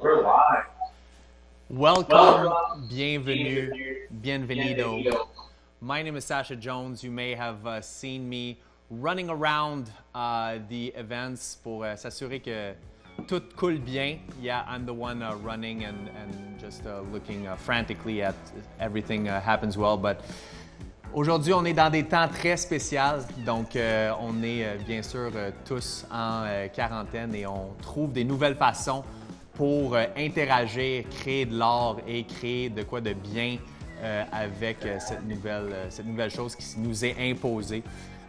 We're live. Welcome, bienvenue, bienvenido. My name is Sacha Jones. You may have uh, seen me running around uh, the events pour uh, s'assurer que tout coule bien. Yeah, I'm the one uh, running and, and just uh, looking uh, frantically at everything happens well. But Aujourd'hui, on est dans des temps très spéciaux, donc euh, on est euh, bien sûr euh, tous en euh, quarantaine et on trouve des nouvelles façons pour euh, interagir, créer de l'art et créer de quoi de bien euh, avec euh, cette, nouvelle, euh, cette nouvelle chose qui nous est imposée.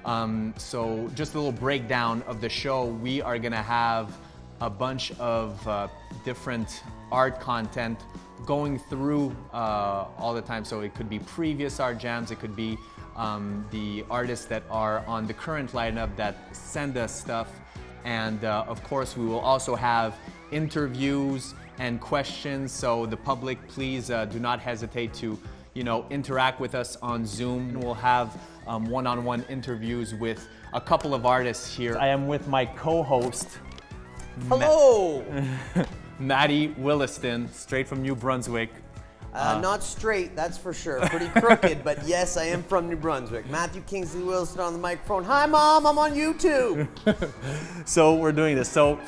Um, so, just a little breakdown of the show. We are going to have a bunch of uh, different art content going through uh, all the time. So it could be previous art jams, it could be um, the artists that are on the current lineup that send us stuff. And uh, of course, we will also have interviews and questions. So the public, please uh, do not hesitate to, you know, interact with us on Zoom. And we'll have um, one-on-one interviews with a couple of artists here. I am with my co-host, Hello! Maddie Williston, straight from New Brunswick. Uh, not straight, that's for sure. Pretty crooked, but yes, I am from New Brunswick. Matthew Kingsley Wilson on the microphone. Hi, Mom, I'm on YouTube. So we're doing this. So,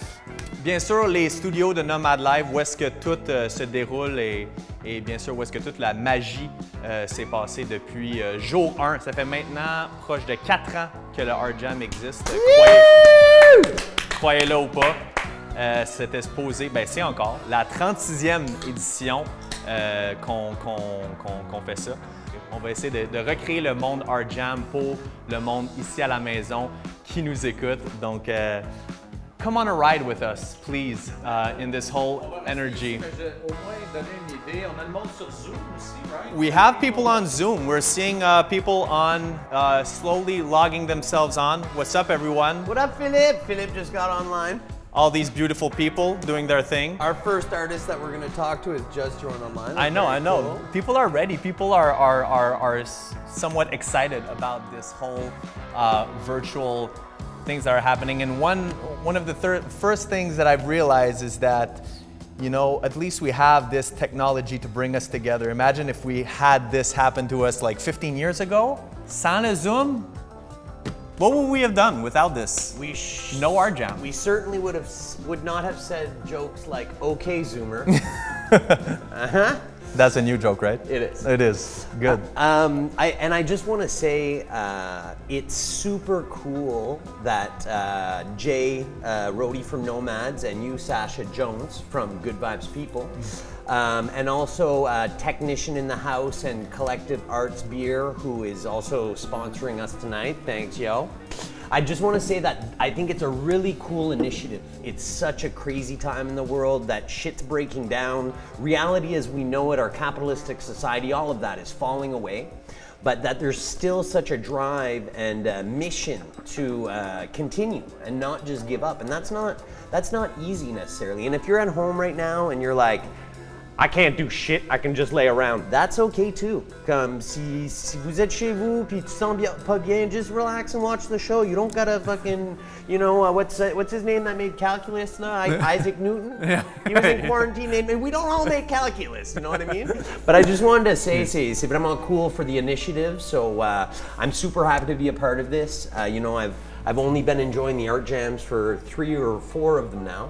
bien sûr, les studios de Nomad Live, où est-ce que tout euh, se déroule et, et bien sûr, où est-ce que toute la magie euh, s'est passée depuis euh, jour 1. Ça fait maintenant proche de 4 ans que le Art Jam existe. Croyez- Croyez-le ou pas. Euh, C'était supposé, ben c'est encore la 36e édition euh, qu'on qu'on- qu'on- qu'on fait ça. On va essayer de, de recréer le monde Art Jam pour le monde ici à la maison qui nous écoute. Donc, euh, come on a ride with us, please, uh, in this whole energy. Au moins donner une idée. On a le monde sur Zoom aussi, right? We have people on Zoom. We're seeing uh, people on uh, slowly logging themselves on. What's up, everyone? what up, Philip? Philip just got online. All these beautiful people doing their thing. Our first artist that we're going to talk to is just joined online. I know, I know. cool. People are ready. People are are, are, are somewhat excited about this whole uh, virtual things that are happening. And one one of the first things that I've realized is that, you know, at least we have this technology to bring us together. Imagine if we had this happen to us like 15 years ago. Sans Zoom, what would we have done without this? We sh- No art jam. We certainly would have would not have said jokes like "Okay, Zoomer." uh huh. That's a new joke, right? It is. It is. Good. Um, I, and I just want to say uh, it's super cool that uh, Jay, uh, Rody from Nomads, and you, Sacha Jones from Good Vibes People, um, and also a technician in the house and Collective Arts Beer, who is also sponsoring us tonight. Thanks, yo. I just want to say that I think it's a really cool initiative. It's such a crazy time in the world that shit's breaking down. Reality as we know it, our capitalistic society, all of that is falling away. But that there's still such a drive and a mission to uh, continue and not just give up. And that's not that's not easy necessarily. And if you're at home right now and you're like, I can't do shit, I can just lay around. That's okay too. Comme si, si vous êtes chez vous puis tu sens bien, pas bien, just relax and watch the show. You don't gotta fucking, you know, uh, what's uh, what's his name that made calculus? No, I, Isaac Newton. He was in quarantine, and we don't all make calculus. You know what I mean? But I just wanted to say, say, c'est vraiment cool for the initiative. So uh, I'm super happy to be a part of this. Uh, you know, I've I've only been enjoying the art jams for three or four of them now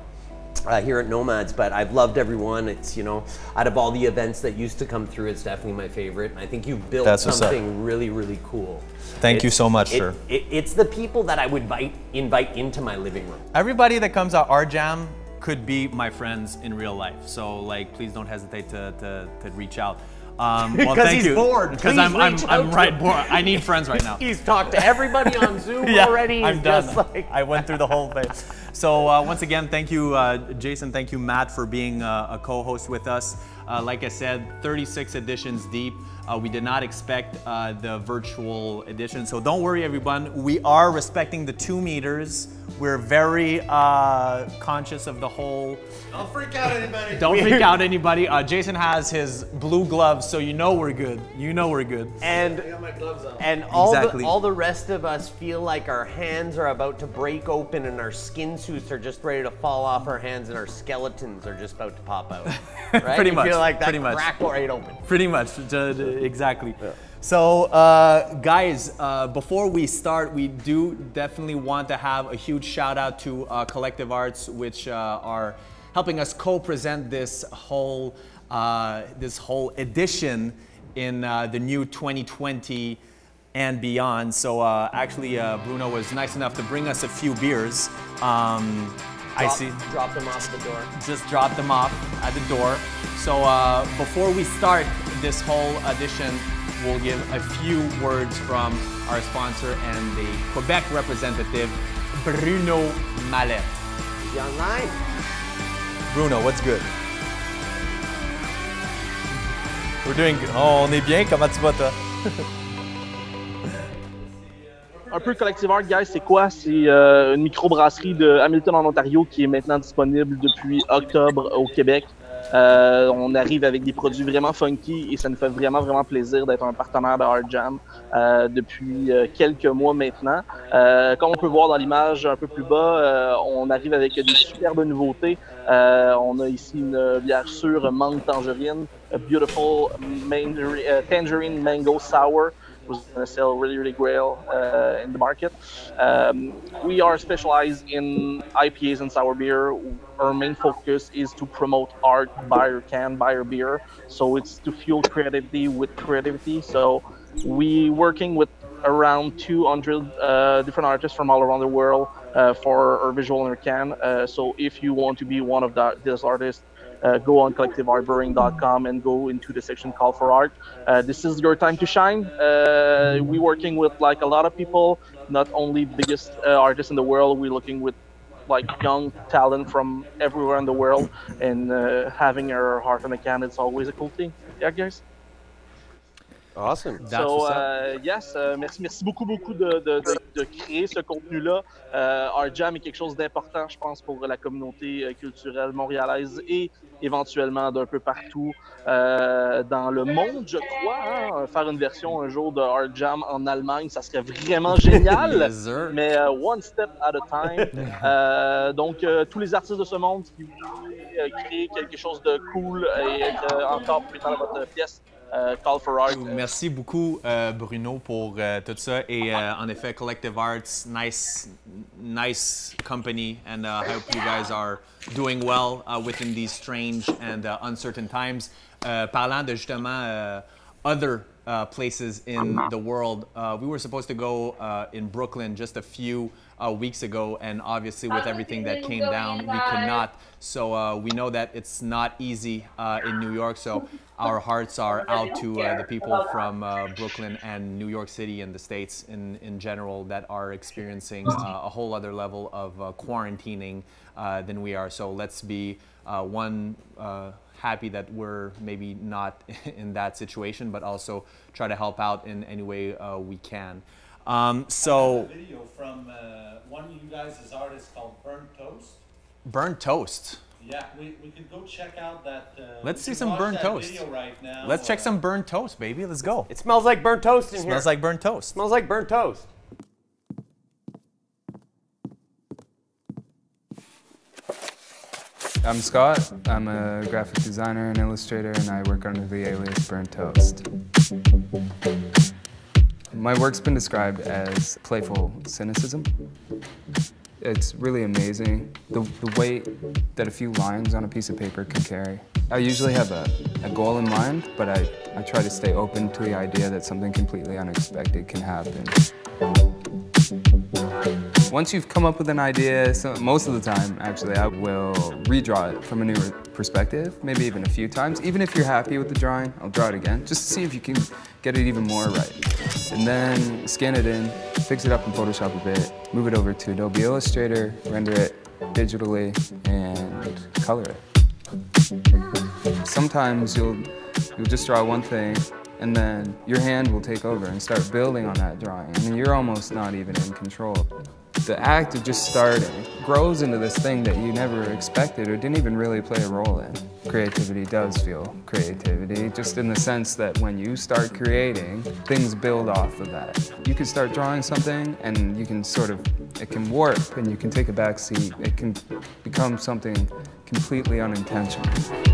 uh, here at Nomads, but I've loved everyone. It's, you know, out of all the events that used to come through, it's definitely my favorite. And I think you've built That's something really, really cool. Thank you so much, it- sir. it- it's the people that I would invite, invite into my living room. Everybody that comes out our jam could be my friends in real life. So like, please don't hesitate to, to, to reach out. Um, well, thank he's you. bored. Because I'm, I'm, I'm right bored. I need friends right now. He's talked to everybody on Zoom Yeah, already. He's I'm done. just like, I went through the whole thing. So uh, once again, thank you, uh, Jason. Thank you, Matt, for being uh, a co-host with us. Uh, like I said, 36 editions deep. Uh, we did not expect uh, the virtual edition, so don't worry, everyone. We are respecting the two meters. We're very uh, conscious of the whole. Don't freak out anybody. Don't freak out anybody. Uh, Jason has his blue gloves, so you know we're good. You know we're good. And I got my gloves on. and all Exactly. the all the rest of us feel like our hands are about to break open and our skin suits are just ready to fall off our hands and our skeletons are just about to pop out. Right? Pretty You much, feel like that pretty much. crack right open. Pretty much, ju- exactly. So, uh, guys, uh, before we start, we do definitely want to have a huge shout out to uh, Collective Arts, which uh, are helping us co-present this whole uh, this whole edition in uh, the new 2020 and beyond. So, uh, actually, uh, Bruno was nice enough to bring us a few beers. Um, I see Drop them off the door. just drop them off at the door. So uh, before we start this whole edition, we'll give a few words from our sponsor and the Quebec representative, Bruno Mallette. Is he online? Bruno, what's good? We're doing. Oh, on est bien. Comment tu vas, toi? Un peu Collective Art, guys, c'est quoi? C'est euh, une microbrasserie de Hamilton en Ontario qui est maintenant disponible depuis octobre au Québec. Euh, on arrive avec des produits vraiment funky et ça nous fait vraiment, vraiment plaisir d'être un partenaire de Art Jam euh, depuis euh, quelques mois maintenant. Comme on peut voir dans l'image un peu plus bas, on arrive avec des superbes nouveautés. On a ici une bière sûre mangue tangerine, a beautiful uh, tangerine mango sour was going to sell really, really well uh, in the market. Um, we are specialized in IPAs and sour beer. Our main focus is to promote art, buy your can, buy your beer. So it's to fuel creativity with creativity. So we working with around 200 uh, different artists from all around the world uh, for our visual in our can. Uh, so if you want to be one of the, these artists, uh, go on collectiveartbrewing.com and go into the section call for art. Uh, this is your time to shine. Uh, we're working with like a lot of people, not only biggest uh, artists in the world. We're looking with like young talent from everywhere in the world, and uh, having our heart on the can. It's always a cool thing. Yeah, guys. Awesome. That's so, euh, yes, euh, merci, merci beaucoup, beaucoup de, de, de, de créer ce contenu-là. Euh, Art Jam est quelque chose d'important, je pense, pour la communauté euh, culturelle montréalaise et éventuellement d'un peu partout euh, dans le monde, je crois. hein. Faire une version un jour de Art Jam en Allemagne, ça serait vraiment génial. Yes. Mais euh, one step at a time. Donc, euh, tous les artistes de ce monde qui voulaient créer quelque chose de cool et être encore plus dans votre pièce, euh, Call for Art. Merci beaucoup, euh, Bruno, pour euh, tout ça. Et euh, en effet, Collective Arts, nice, nice company, and uh, I hope you guys are doing well uh, within these strange and uh, uncertain times. Euh, parlant de justement uh, other uh, places in the world, uh, we were supposed to go uh, in Brooklyn just a few uh, weeks ago, and obviously with everything that came down, we could not. So uh, we know that it's not easy uh, in New York. So our hearts are out to uh, the people from uh, Brooklyn and New York City and the states in, in general that are experiencing uh, a whole other level of uh, quarantining uh, than we are. So let's be uh, one uh, happy that we're maybe not in that situation, but also try to help out in any way uh, we can. Um, so a video from uh, one of you guys' artists called Burnt Toast. burnt toast. Yeah, we, we could go check out that. Uh, Let's we see some watch burnt toast. Video right now. Let's check some burnt toast, baby. Let's go. It smells like burnt toast in here. Smells like burnt toast. smells like burnt toast. I'm Scott. I'm a graphic designer and illustrator, and I work under the alias Burnt Toast. My work's been described as playful cynicism. It's really amazing the, the weight that a few lines on a piece of paper can carry. I usually have a, a goal in mind, but I, I try to stay open to the idea that something completely unexpected can happen. Once you've come up with an idea, so most of the time, actually, I will redraw it from a new perspective, maybe even a few times. Even if you're happy with the drawing, I'll draw it again, just to see if you can get it even more right. And then scan it in, fix it up in Photoshop a bit, move it over to Adobe Illustrator, render it digitally, and color it. Sometimes you'll you'll just draw one thing and then your hand will take over and start building on that drawing, and you're almost not even in control. The act of just starting grows into this thing that you never expected or didn't even really play a role in. Creativity does feel creativity, just in the sense that when you start creating, things build off of that. You can start drawing something and you can sort of, it can warp and you can take a back seat. It can become something completely unintentional.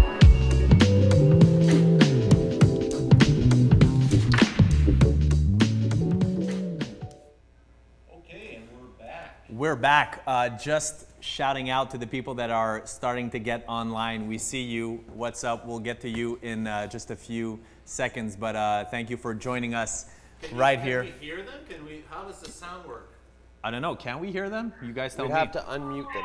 We're back. Uh, just shouting out to the people that are starting to get online. We see you. What's up? We'll get to you in uh, just a few seconds. But uh, thank you for joining us Can you- right here. Can we hear them? Can we? How does the sound work? I don't know. Can we hear them? You guys tell We me. have to unmute them.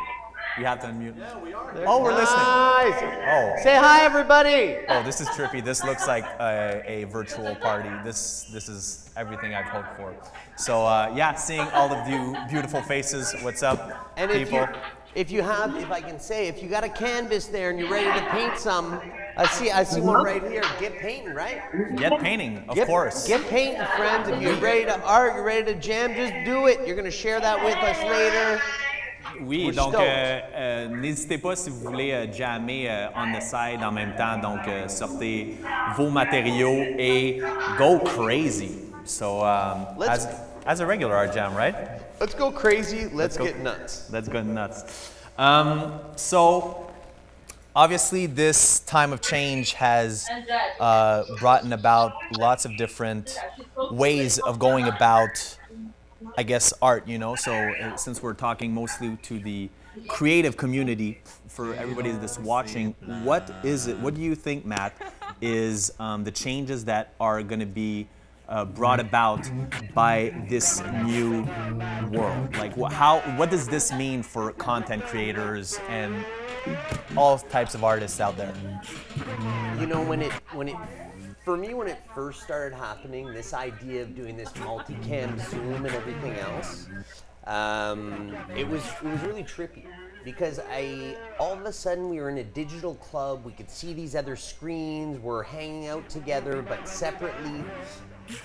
You have to unmute. Yeah, we are. Oh, we're listening. Oh. Say hi, everybody. Oh, this is trippy. This looks like a, a virtual party. This this is everything I've hoped for. So uh, yeah, seeing all of you beautiful faces. What's up, And if people? you, if you have, if I can say, if you got a canvas there and you're ready to paint some, I see, I see one right here. Get painting, right? Get painting, of Get, course. Get painting, friends. If you're ready to art, you're ready to jam, just do it. You're gonna share that with us later. Oui, donc euh, euh, n'hésitez pas si vous voulez euh, jammer euh, on the side en même temps. Donc euh, sortez vos matériaux et go crazy. So um, Let's- as, as a regular art jam, right? Let's go crazy. Let's, go. get nuts. Let's go nuts. Um, so, obviously, this time of change has uh, brought in about lots of different ways of going about, I guess, art. You know, so uh, since we're talking mostly to the creative community, for everybody that's watching, what is it? What do you think, Matt, is um, the changes that are going to be uh, brought about by this new world? Like, wh- how? What does this mean for content creators and all types of artists out there? You know, when it when it for me when it first started happening, this idea of doing this multicam zoom and everything else, um, it was it was really trippy because I all of a sudden we were in a digital club. We could see these other screens. We're hanging out together but separately,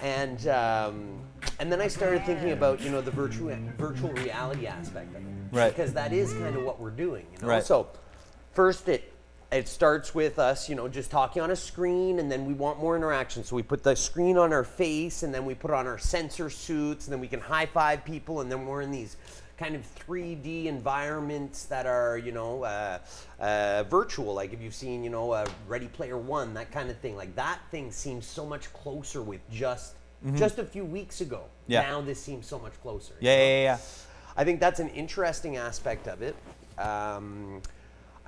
and um, and then I started thinking about you know the virtual virtual reality aspect of it, Right. Because that is kind of what we're doing. You know? Right. So first it it starts with us, you know, just talking on a screen, and then we want more interaction. So we put the screen on our face, and then we put on our sensor suits, and then we can high five people, and then we're in these kind of 3D environments that are, you know, uh, uh, virtual. Like if you've seen, you know, uh, Ready Player One, that kind of thing. Like that thing seems so much closer with just just a few weeks ago. Mm-hmm. Yeah. Now this seems so much closer. Yeah, yeah, yeah. yeah. I think that's an interesting aspect of it. Um,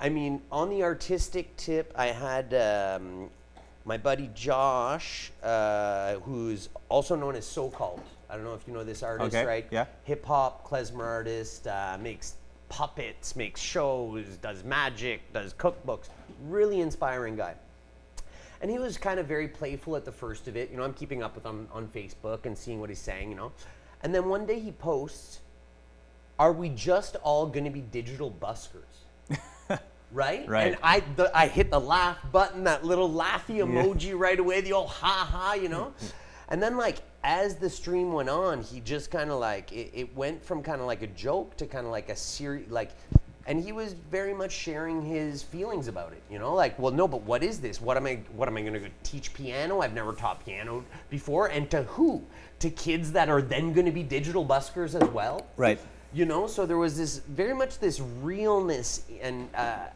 I mean, on the artistic tip, I had um, my buddy Josh, uh, who's also known as SoCalled. I don't know if you know this artist, Okay, right? yeah. Hip hop, klezmer artist, uh, makes puppets, makes shows, does magic, does cookbooks. Really inspiring guy. And he was kind of very playful at the first of it. You know, I'm keeping up with him on Facebook and seeing what he's saying, you know. And then one day he posts, Are we just all going to be digital buskers? Right? Right. And I, the, I hit the laugh button, that little laughy emoji right away, the old ha ha, you know? and then, like, as the stream went on, he just kind of like, it, it went from kind of like a joke to kind of like a serious, like, and he was very much sharing his feelings about it you know like well no but what is this what am i what am i going to teach piano i've never taught piano before and to who to kids that are then going to be digital buskers as well Right. you know so there was this very much this realness and uh,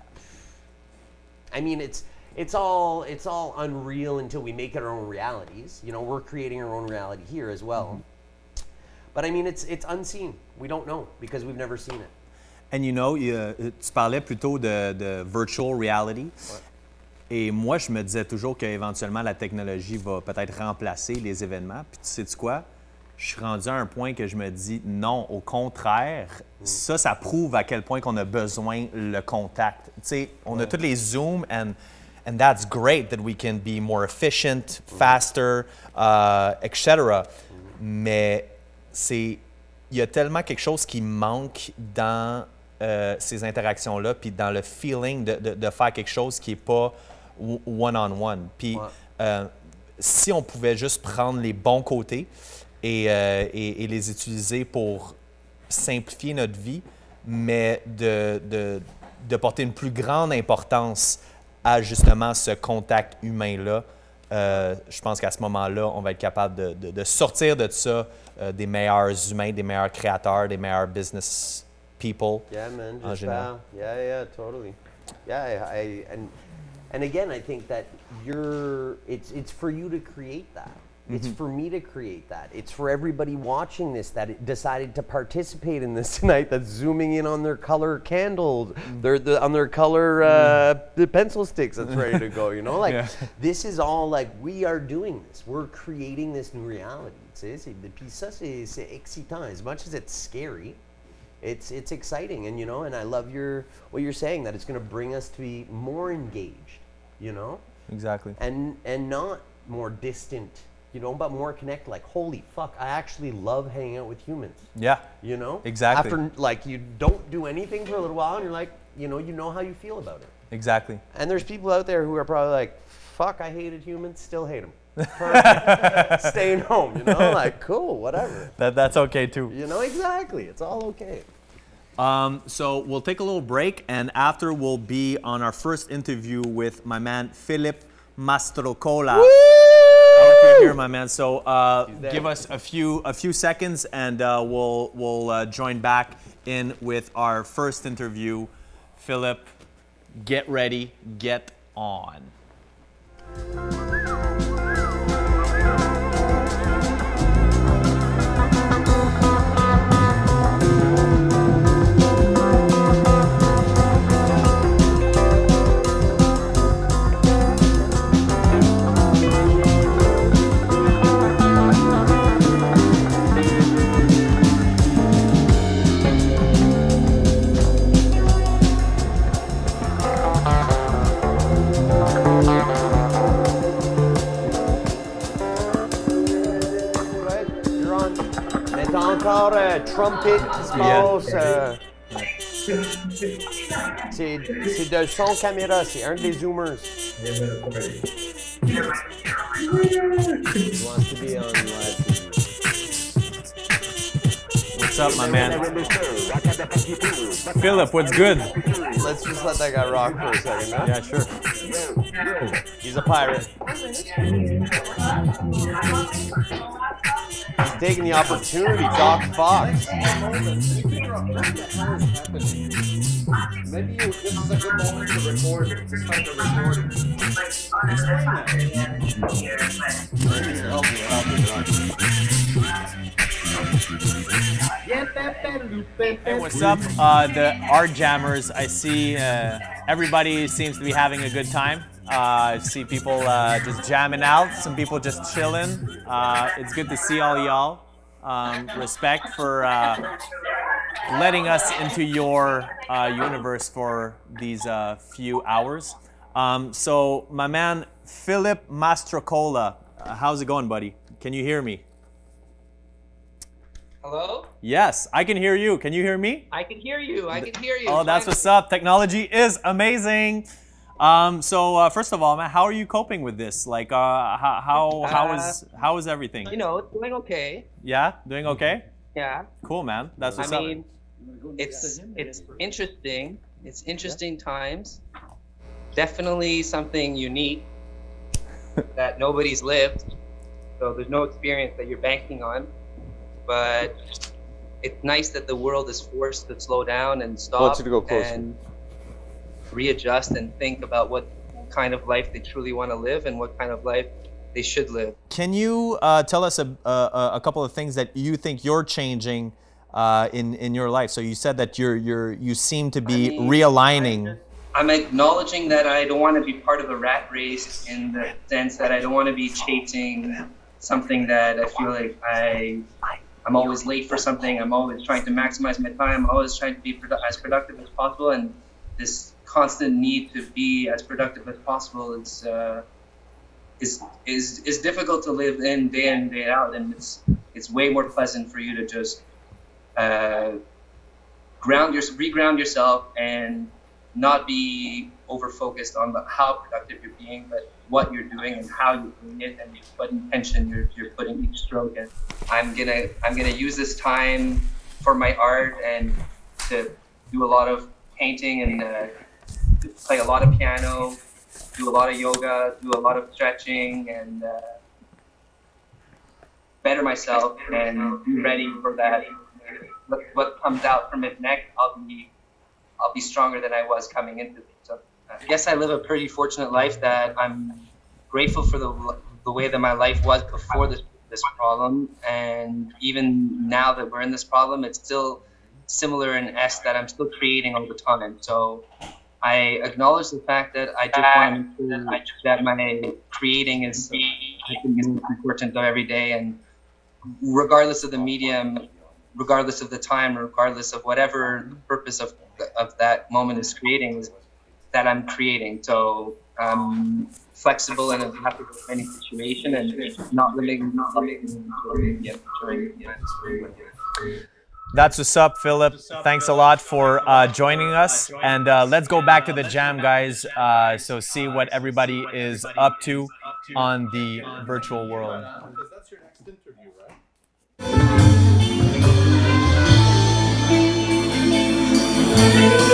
i mean it's it's all it's all unreal until we make it our own realities you know we're creating our own reality here as well but i mean it's it's unseen we don't know because we've never seen it And you know, il y a- tu parlais plutôt de, de virtual reality. Et moi, je me disais toujours qu'éventuellement, la technologie va peut-être remplacer les événements. Puis tu sais quoi? Je suis rendu à un point que je me dis non, au contraire, ça, ça prouve à quel point qu'on a besoin le contact. Tu sais, on a tous les Zooms and, and that's great that we can be more efficient, faster, uh, etc. Mais c'est il y a tellement quelque chose qui manque dans euh, ces interactions-là, puis dans le feeling de, de- de faire quelque chose qui n'est pas one-on-one. Puis Ouais. euh, si on pouvait juste prendre les bons côtés et, euh, et- et les utiliser pour simplifier notre vie, mais de, de- de porter une plus grande importance à justement ce contact humain-là, euh, je pense qu'à ce moment-là, on va être capable de, de- de sortir de ça euh, des meilleurs humains, des meilleurs créateurs, des meilleurs business people. Yeah, man. En général. bow. Yeah, yeah, totally. Yeah, I, I and and again, I think that you're. It's it's for you to create that. It's mm-hmm. for me to create that. It's for everybody watching this that decided to participate in this tonight. That's zooming in on their color candles, mm. their the, on their color uh, mm. the pencil sticks. That's ready to go. You know, like Yeah. this is all like we are doing this. We're creating this new reality. It's Puis ça, c'est c'est excitant. As much as it's scary, it's it's exciting and you know and i love your what you're saying that it's going to bring us to be more engaged you know Exactly. and and not more distant you know but more connected like holy fuck i actually love hanging out with humans Yeah. you know Exactly. after like you don't do anything for a little while and you're like you know you know how you feel about it Exactly. and there's people out there who are probably like fuck i hated humans still hate them staying home you know like cool whatever That, that's okay too. you know exactly it's all okay Um, so we'll take a little break, and after we'll be on our first interview with my man Philip Mastrocola. I hope you're here, my man. So uh, give us a few a few seconds, and uh, we'll we'll uh, join back in with our first interview. Philip, get ready, get on. Encore euh, Trumpet passe. euh, c'est c'est de son caméra, c'est un des zoomers. He wants to be on live TV. What's up, my man? Philip, what's good? Let's just let that guy rock for a second, huh? Yeah, sure. He's a pirate. He's taking the opportunity, Doc Fox. Maybe you, this is a good moment to record, to start the recording. Hey, what's up, uh, the art jammers? I see uh, everybody seems to be having a good time. Uh, I see people uh, just jamming out, some people just chilling. Uh, it's good to see all y'all. Um, respect for uh, letting us into your uh, universe for these uh, few hours. Um, so, my man Philip Mastrocola, uh, how's it going, buddy? Can you hear me? Hello? Yes, I can hear you. Can you hear me? I can hear you. I can hear you. Oh, that's what's up. Technology is amazing. Um, so uh, first of all, man, how are you coping with this? Like, uh, how how how is how is everything? You know, doing okay. Yeah, doing okay. Yeah. Cool, man. That's I what's up. mean, it's it's interesting. It's interesting times. Definitely something unique that nobody's lived. So there's no experience that you're banking on. But it's nice that the world is forced to slow down and stop I want you to go closer. and readjust and think about what kind of life they truly want to live and what kind of life they should live. Can you uh, tell us a, a, a couple of things that you think you're changing uh, in in your life? So you said that you're you're you seem to be mean, realigning. I'm acknowledging that I don't want to be part of a rat race in the sense that I don't want to be chasing something that I feel like I I'm always late for something. I'm always trying to maximize my time. I'm always trying to be produ- as productive as possible, and this constant need to be as productive as possible is uh, is is is difficult to live in day in day out, and it's it's way more pleasant for you to just uh, ground your reground yourself and not be over focused on how productive you're being, but what you're doing and how you're doing it and what intention you're, you're putting each stroke in. I'm gonna I'm gonna use this time for my art and to do a lot of painting and uh, play a lot of piano, do a lot of yoga, do a lot of stretching, and uh, better myself and be ready for that. What, comes out from it next, I'll be I'll be stronger than I was coming into it. So I guess I live a pretty fortunate life that I'm grateful for the the way that my life was before this this problem, and even now that we're in this problem, it's still similar in S that I'm still creating all the time. So I acknowledge the fact that I just want to make sure that my creating is important every day, and regardless of the medium, regardless of the time, regardless of whatever the purpose of of that moment is creating, is that I'm creating. So I'm flexible and happy with any situation, and not limiting, not limiting during That's what's up, Philip. Thanks a lot for uh, joining us. And uh, let's go back to the jam, guys. Uh, so, see what everybody is up to on the virtual world. Because that's your next interview, right? You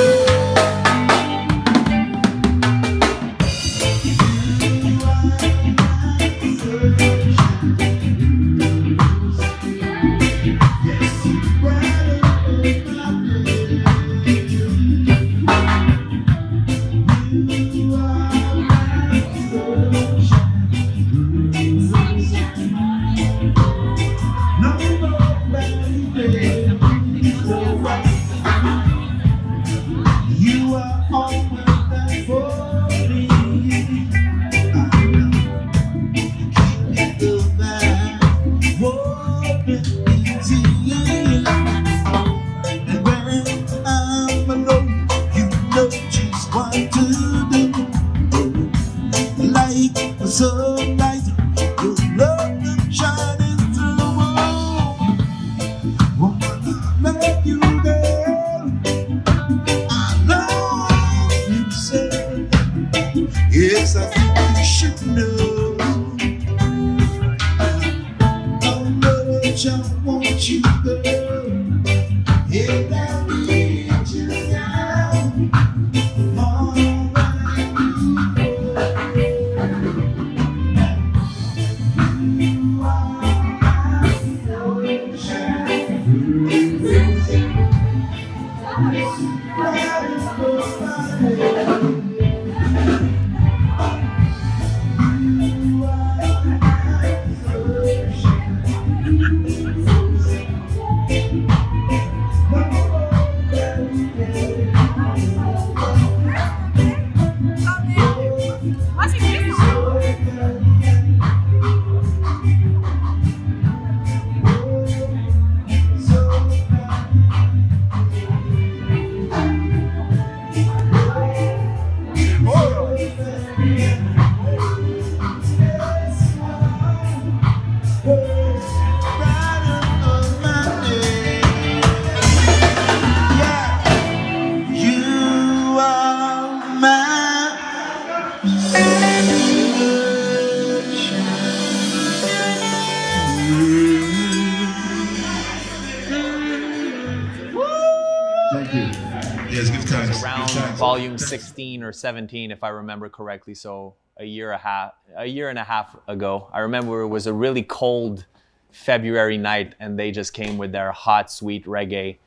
volume 16 or 17 if i remember correctly so a year a half a year and a half ago i remember it was a really cold february night and they just came with their hot sweet reggae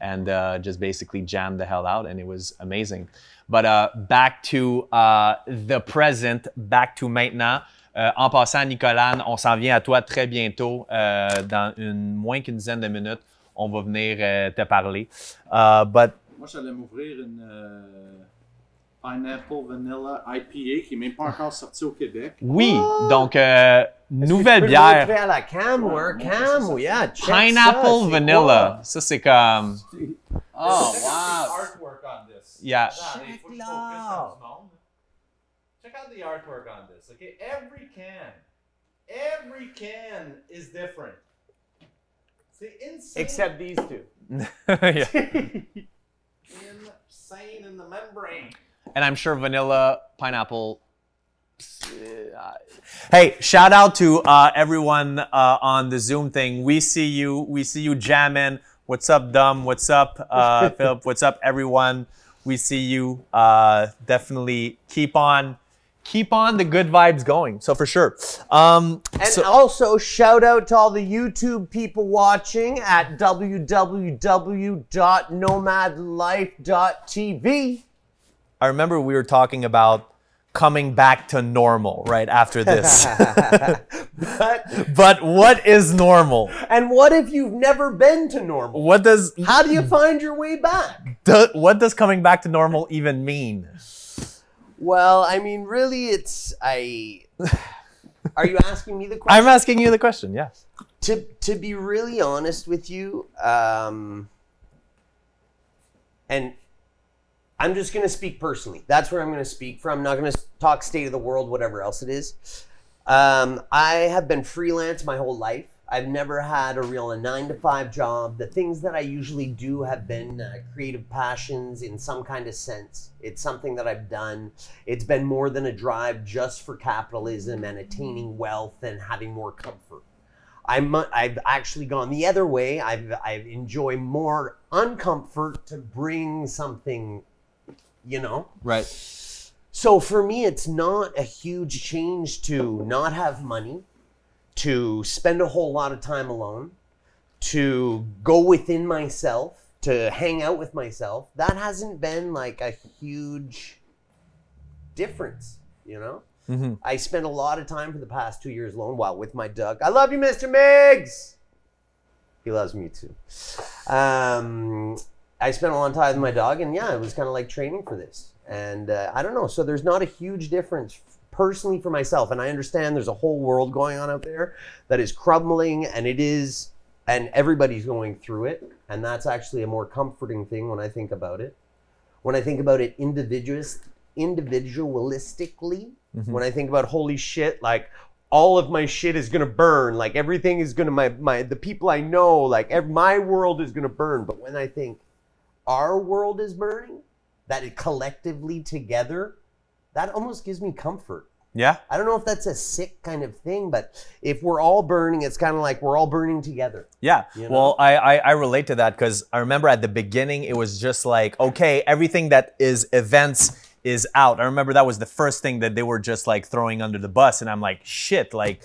and uh, just basically jammed the hell out and it was amazing but uh, back to uh, the present back to maintenant Euh, en passant, Nicolas, on s'en vient à toi très bientôt. Euh, dans une moins qu'une dizaine de minutes, on va venir euh, te parler. Uh, but Moi, j'allais m'ouvrir une euh, Pineapple Vanilla IPA qui n'est même pas encore sortie au Québec. Oui, donc euh, nouvelle Tu peux le bière. montrer à la cam, or cam, yeah, check ça, Pineapple c'est vanilla. Ça c'est comme. Oh Check out wow. artwork on this. Yeah. Que sur du monde. Check out the artwork on this. Okay, every can, every can is different. C'est insane. Except these two. insane in the membrane. And I'm sure vanilla, pineapple. Hey, shout out to uh, everyone uh, on the Zoom thing. We see you. We see you jamming. What's up, Dumb? What's up, uh, Philip? What's up, everyone? We see you. Uh, definitely keep on, keep on the good vibes going. So for sure. Um, And so- also, shout out to all the YouTube people watching at www.nomadlife.tv. I remember we were talking about coming back to normal right after this. But, but what is normal? and what if you've never been to normal? What does How do you find your way back? do, what does coming back to normal even mean? Well, I mean, really, it's I. Are you asking me the question? I'm asking you the question. Yes. to to be really honest with you, um, and I'm just gonna speak personally. That's where I'm gonna speak from. I'm not gonna talk state of the world, whatever else it is. Um, I have been freelance my whole life. I've never had a real a nine to five job. The things that I usually do have been uh, creative passions in some kind of sense. It's something that I've done. It's been more than a drive just for capitalism and attaining wealth and having more comfort. I'm I've actually gone the other way. I've I've enjoy more uncomfort to bring something, you know. Right. So for me, it's not a huge change to not have money, to spend a whole lot of time alone, to go within myself, to hang out with myself. That hasn't been like a huge difference, you know. Mhm. I spent a lot of time for the past two years alone while with my dog. I love you, Mr. Miggs. He loves me too. Um, I spent a long time with my dog, and yeah, it was kind of like training for this. And uh, I don't know. So there's not a huge difference personally for myself. And I understand there's a whole world going on out there that is crumbling, and it is, and everybody's going through it. And that's actually a more comforting thing when I think about it. When I think about it individuous, individualistically, when I think about holy shit, like all of my shit is gonna burn, like everything is gonna my my the people I know, like ev- my world is gonna burn. But when I think our world is burning, that it collectively together, that almost gives me comfort. Yeah. I don't know if that's a sick kind of thing, but if we're all burning, it's kind of like we're all burning together. Yeah. You know? Well, I, I I relate to that because I remember at the beginning it was just like okay, everything that is events is out. I remember that was the first thing that they were just like throwing under the bus, and I'm like, shit, like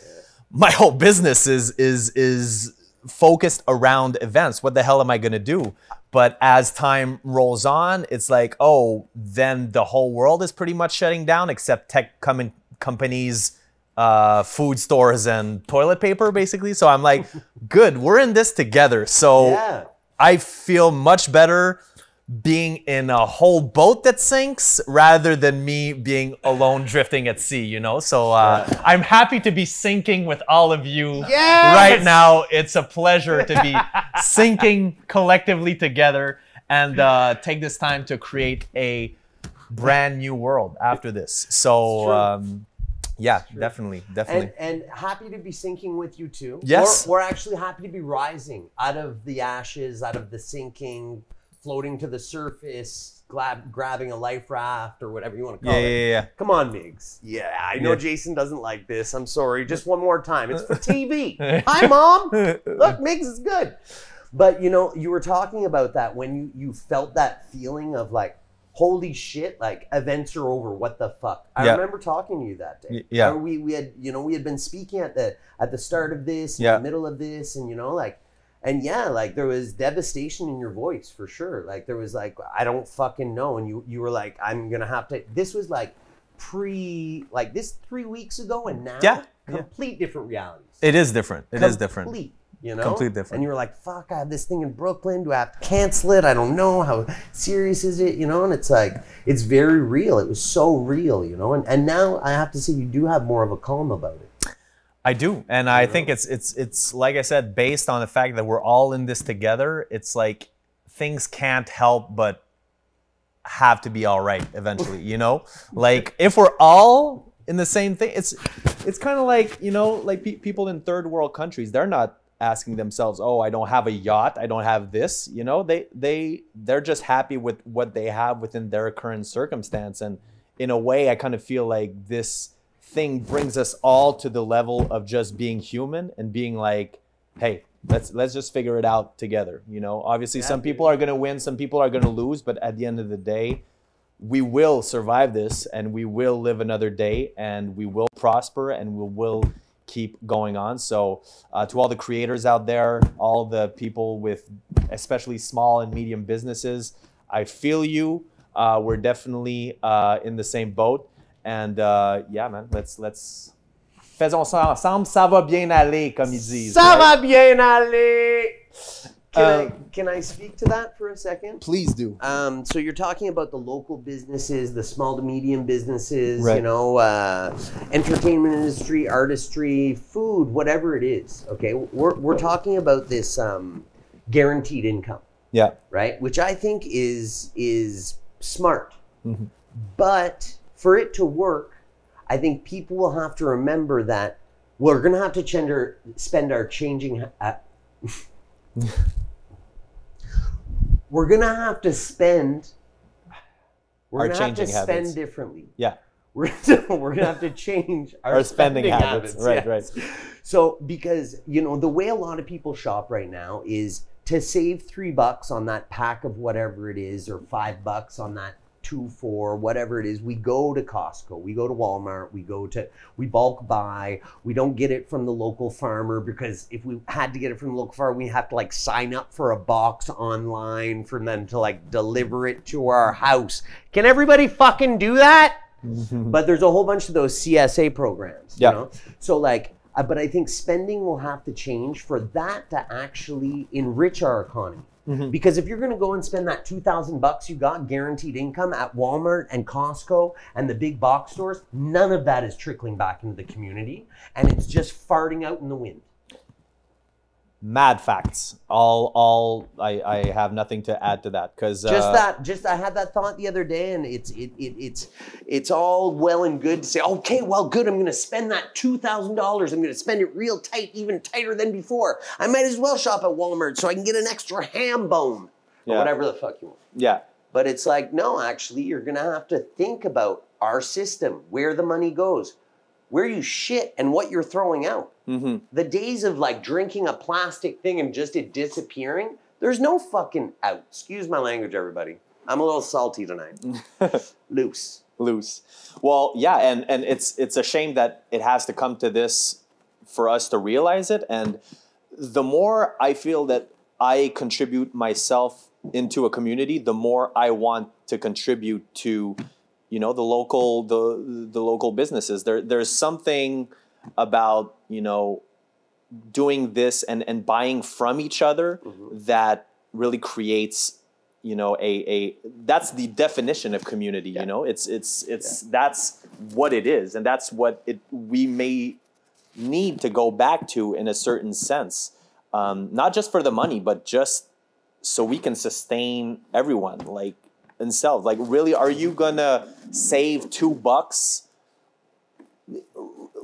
my whole business is is is focused around events. What the hell am I gonna do? But as time rolls on, it's like, oh, then the whole world is pretty much shutting down except tech com- companies, uh, food stores, and toilet paper, basically. So I'm like, good, we're in this together. So Yeah. I feel much better being in a whole boat that sinks rather than me being alone drifting at sea, you know? So uh, I'm happy to be sinking with all of you right now. It's a pleasure to be sinking collectively together and uh, take this time to create a brand new world after this. So, um, yeah, definitely, definitely. And, and happy to be sinking with you too. Yes. We're, we're actually happy to be rising out of the ashes, out of the sinking, floating to the surface, glab, grabbing a life raft or whatever you want to call yeah, it. yeah, yeah. Come on, Migs. Yeah, I know Yeah. Jason doesn't like this. I'm sorry. Just one more time. It's for TV. Hi, Mom. Look, Migs is good. But you know, you were talking about that when you, you felt that feeling of like, holy shit, like events are over. What the fuck? I Yeah. remember talking to you that day. Yeah. Or we, we had you know we had been speaking at the at the start of this, in Yeah. the middle of this, and you know like. And yeah, like there was devastation in your voice for sure. Like there was like I don't fucking know, and you you were like I'm gonna have to. This was like pre like this three weeks ago, and now Yeah, yeah. complete different realities. It is different. It is different. Complete, You know, Complete different. And you were like, "Fuck! I have this thing in Brooklyn. Do I have to cancel it? I don't know. How serious is it? You know?" And it's like, it's very real. It was so real, you know. And and now I have to say, you do have more of a calm about it. I do, and I think it's it's it's like I said, based on the fact that we're all in this together. It's like things can't help but have to be all right eventually. You know, like if we're all in the same thing, it's it's kind of like you know, like pe- people in third world countries, they're not asking themselves, "Oh, I don't have a yacht. I don't have this." You know, they they they're just happy with what they have within their current circumstance, and in a way, I kind of feel like this thing brings us all to the level of just being human and being like, "Hey, let's let's just figure it out together." You know, obviously, some people are gonna win, some people are gonna lose, but at the end of the day, we will survive this and we will live another day and we will prosper and we will keep going on. So uh, to all the creators out there all the people with especially small and medium businesses i feel you. Uh, we're definitely uh, in the same boat and uh, yeah man let's let's faisons ça ensemble ça va bien aller comme ils disent Ça right? va bien aller. Can, Uh, I, can I speak to that for a second? please do Um, so you're talking about the local businesses, the small to medium businesses, you know, uh, entertainment industry, artistry, food, whatever it is. Okay, we're we're talking about this um, guaranteed income, yeah right? Which I think is is smart, Mhm. but for it to work, I think people will have to remember that we're going to have to spend our, spend our changing. Uh, we're going to have to spend. We're Our going to have to changing spend habits. differently. yeah We're gonna, we're gonna have to change our, our spending, habits, right yes. right So because you know the way a lot of people shop right now is to save three bucks on that pack of whatever it is, or five bucks on that two for whatever it is. We go to Costco, we go to Walmart, we go to we bulk buy. We don't get it from the local farmer because if we had to get it from the local farmer, we have to like sign up for a box online for them to like deliver it to our house. Can everybody fucking do that? but there's a whole bunch of those CSA programs. Yeah. You know? So like, uh, but I think spending will have to change for that to actually enrich our economy. Mm-hmm. Because if you're going to go and spend that two thousand bucks you got guaranteed income at Walmart and Costco and the big box stores, none of that is trickling back into the community, and it's just farting out in the wind. Mad facts. All all i i have nothing to add to that because uh, just that just i had that thought the other day and it's it, it it's it's all well and good to say okay well good i'm going to spend that $2000 i'm going to spend it real tight even tighter than before. I might as well shop at walmart so i can get an extra ham bone or Yeah. whatever the fuck you want. Yeah. But it's like no actually you're going to have to think about our system where the money goes where you shit and what you're throwing out hmm the days of like drinking a plastic thing and just it disappearing, there's no fucking out. Excuse my language, everybody. I'm a little salty tonight. Loose. loose. Well, yeah, and and it's it's a shame that it has to come to this for us to realize it. And the more I feel that I contribute myself into a community, the more I want to contribute to, you know, the local the the local businesses. There there's something about you know doing this and and buying from each other that really creates you know a a that's the definition of community you know? It's it's it's that's what it is and that's what it we may need to go back to in a certain sense um, not just for the money but just so we can sustain everyone like themselves like really are you gonna save two bucks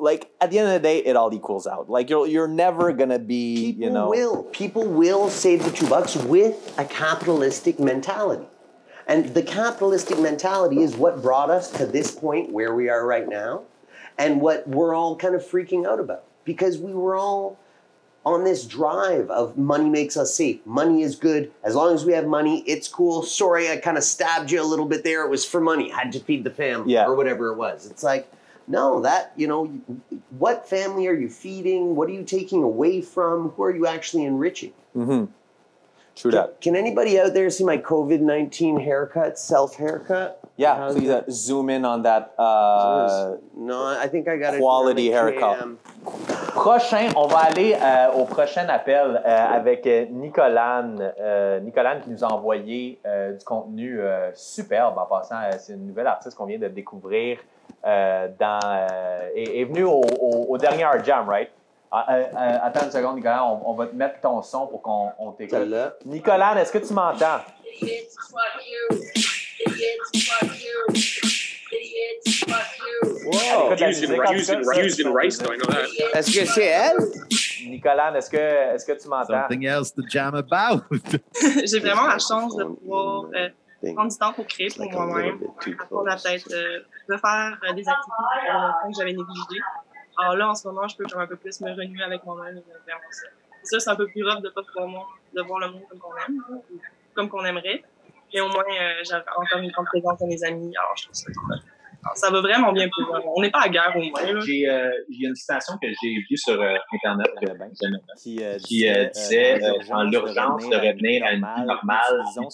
like at the end of the day it all equals out like you're you're never gonna be People you know will. People will save the two bucks with a capitalistic mentality. And the capitalistic mentality is what brought us to this point where we are right now and what we're all kind of freaking out about because we were all on this drive of money makes us safe. Money is good. As long as we have money, it's cool. Sorry, I kind of stabbed you a little bit there. It was for money. Had to feed the family Yeah. or whatever it was. It's like, no, that, you know, what family are you feeding? What are you taking away from? Who are you actually enriching? hmm true that Can anybody out there see my COVID 19 haircut, self haircut? Yeah How's please uh, zoom in on that uh, no, I think I got it. quality haircut. Prochain, on va aller euh, au prochain appel euh, avec euh, Nicolane. Euh, Nicolane qui nous a envoyé euh, du contenu euh, superbe. En passant, euh, c'est une nouvelle artiste qu'on vient de découvrir euh, dans. euh, est, est venue au, au- au dernier Art Jam, right? Ah, euh, euh, attends une seconde, Nicolane, on, on va te mettre ton son pour qu'on on t'écoute. Nicolane, est-ce que tu m'entends? Idiots, fuck you. Idiots, fuck you. Idiots, fuck you. Wow. Écoute la Used in, musique, en tout used cas, in, ça, used in c'est rice, though. I know that. Est-ce que c'est elle? Nicolas, est-ce que, est-ce que tu m'entends? Something else to jam about. J'ai vraiment la chance de pouvoir euh, prendre du temps pour créer pour moi-même, apprendre à peut-être euh, refaire euh, des activités euh, que j'avais négligées. Alors là, en ce moment, je peux comme un peu plus me renouer avec moi-même et ça. Et ça, c'est un peu plus rough de pas pouvoir de voir le monde comme qu'on aime, comme qu'on aimerait. Mais au moins, euh, j'ai encore une grande présence à mes amis. Alors, je trouve ça cool. Alors, ça va vraiment bien pour moi. On n'est pas à guerre au moins. J'ai euh, il y a une citation que j'ai vue sur euh, Internet que j'aime bien, Qui, euh, qui euh, disait euh, en l'urgence de revenir à une vie normale, utilisons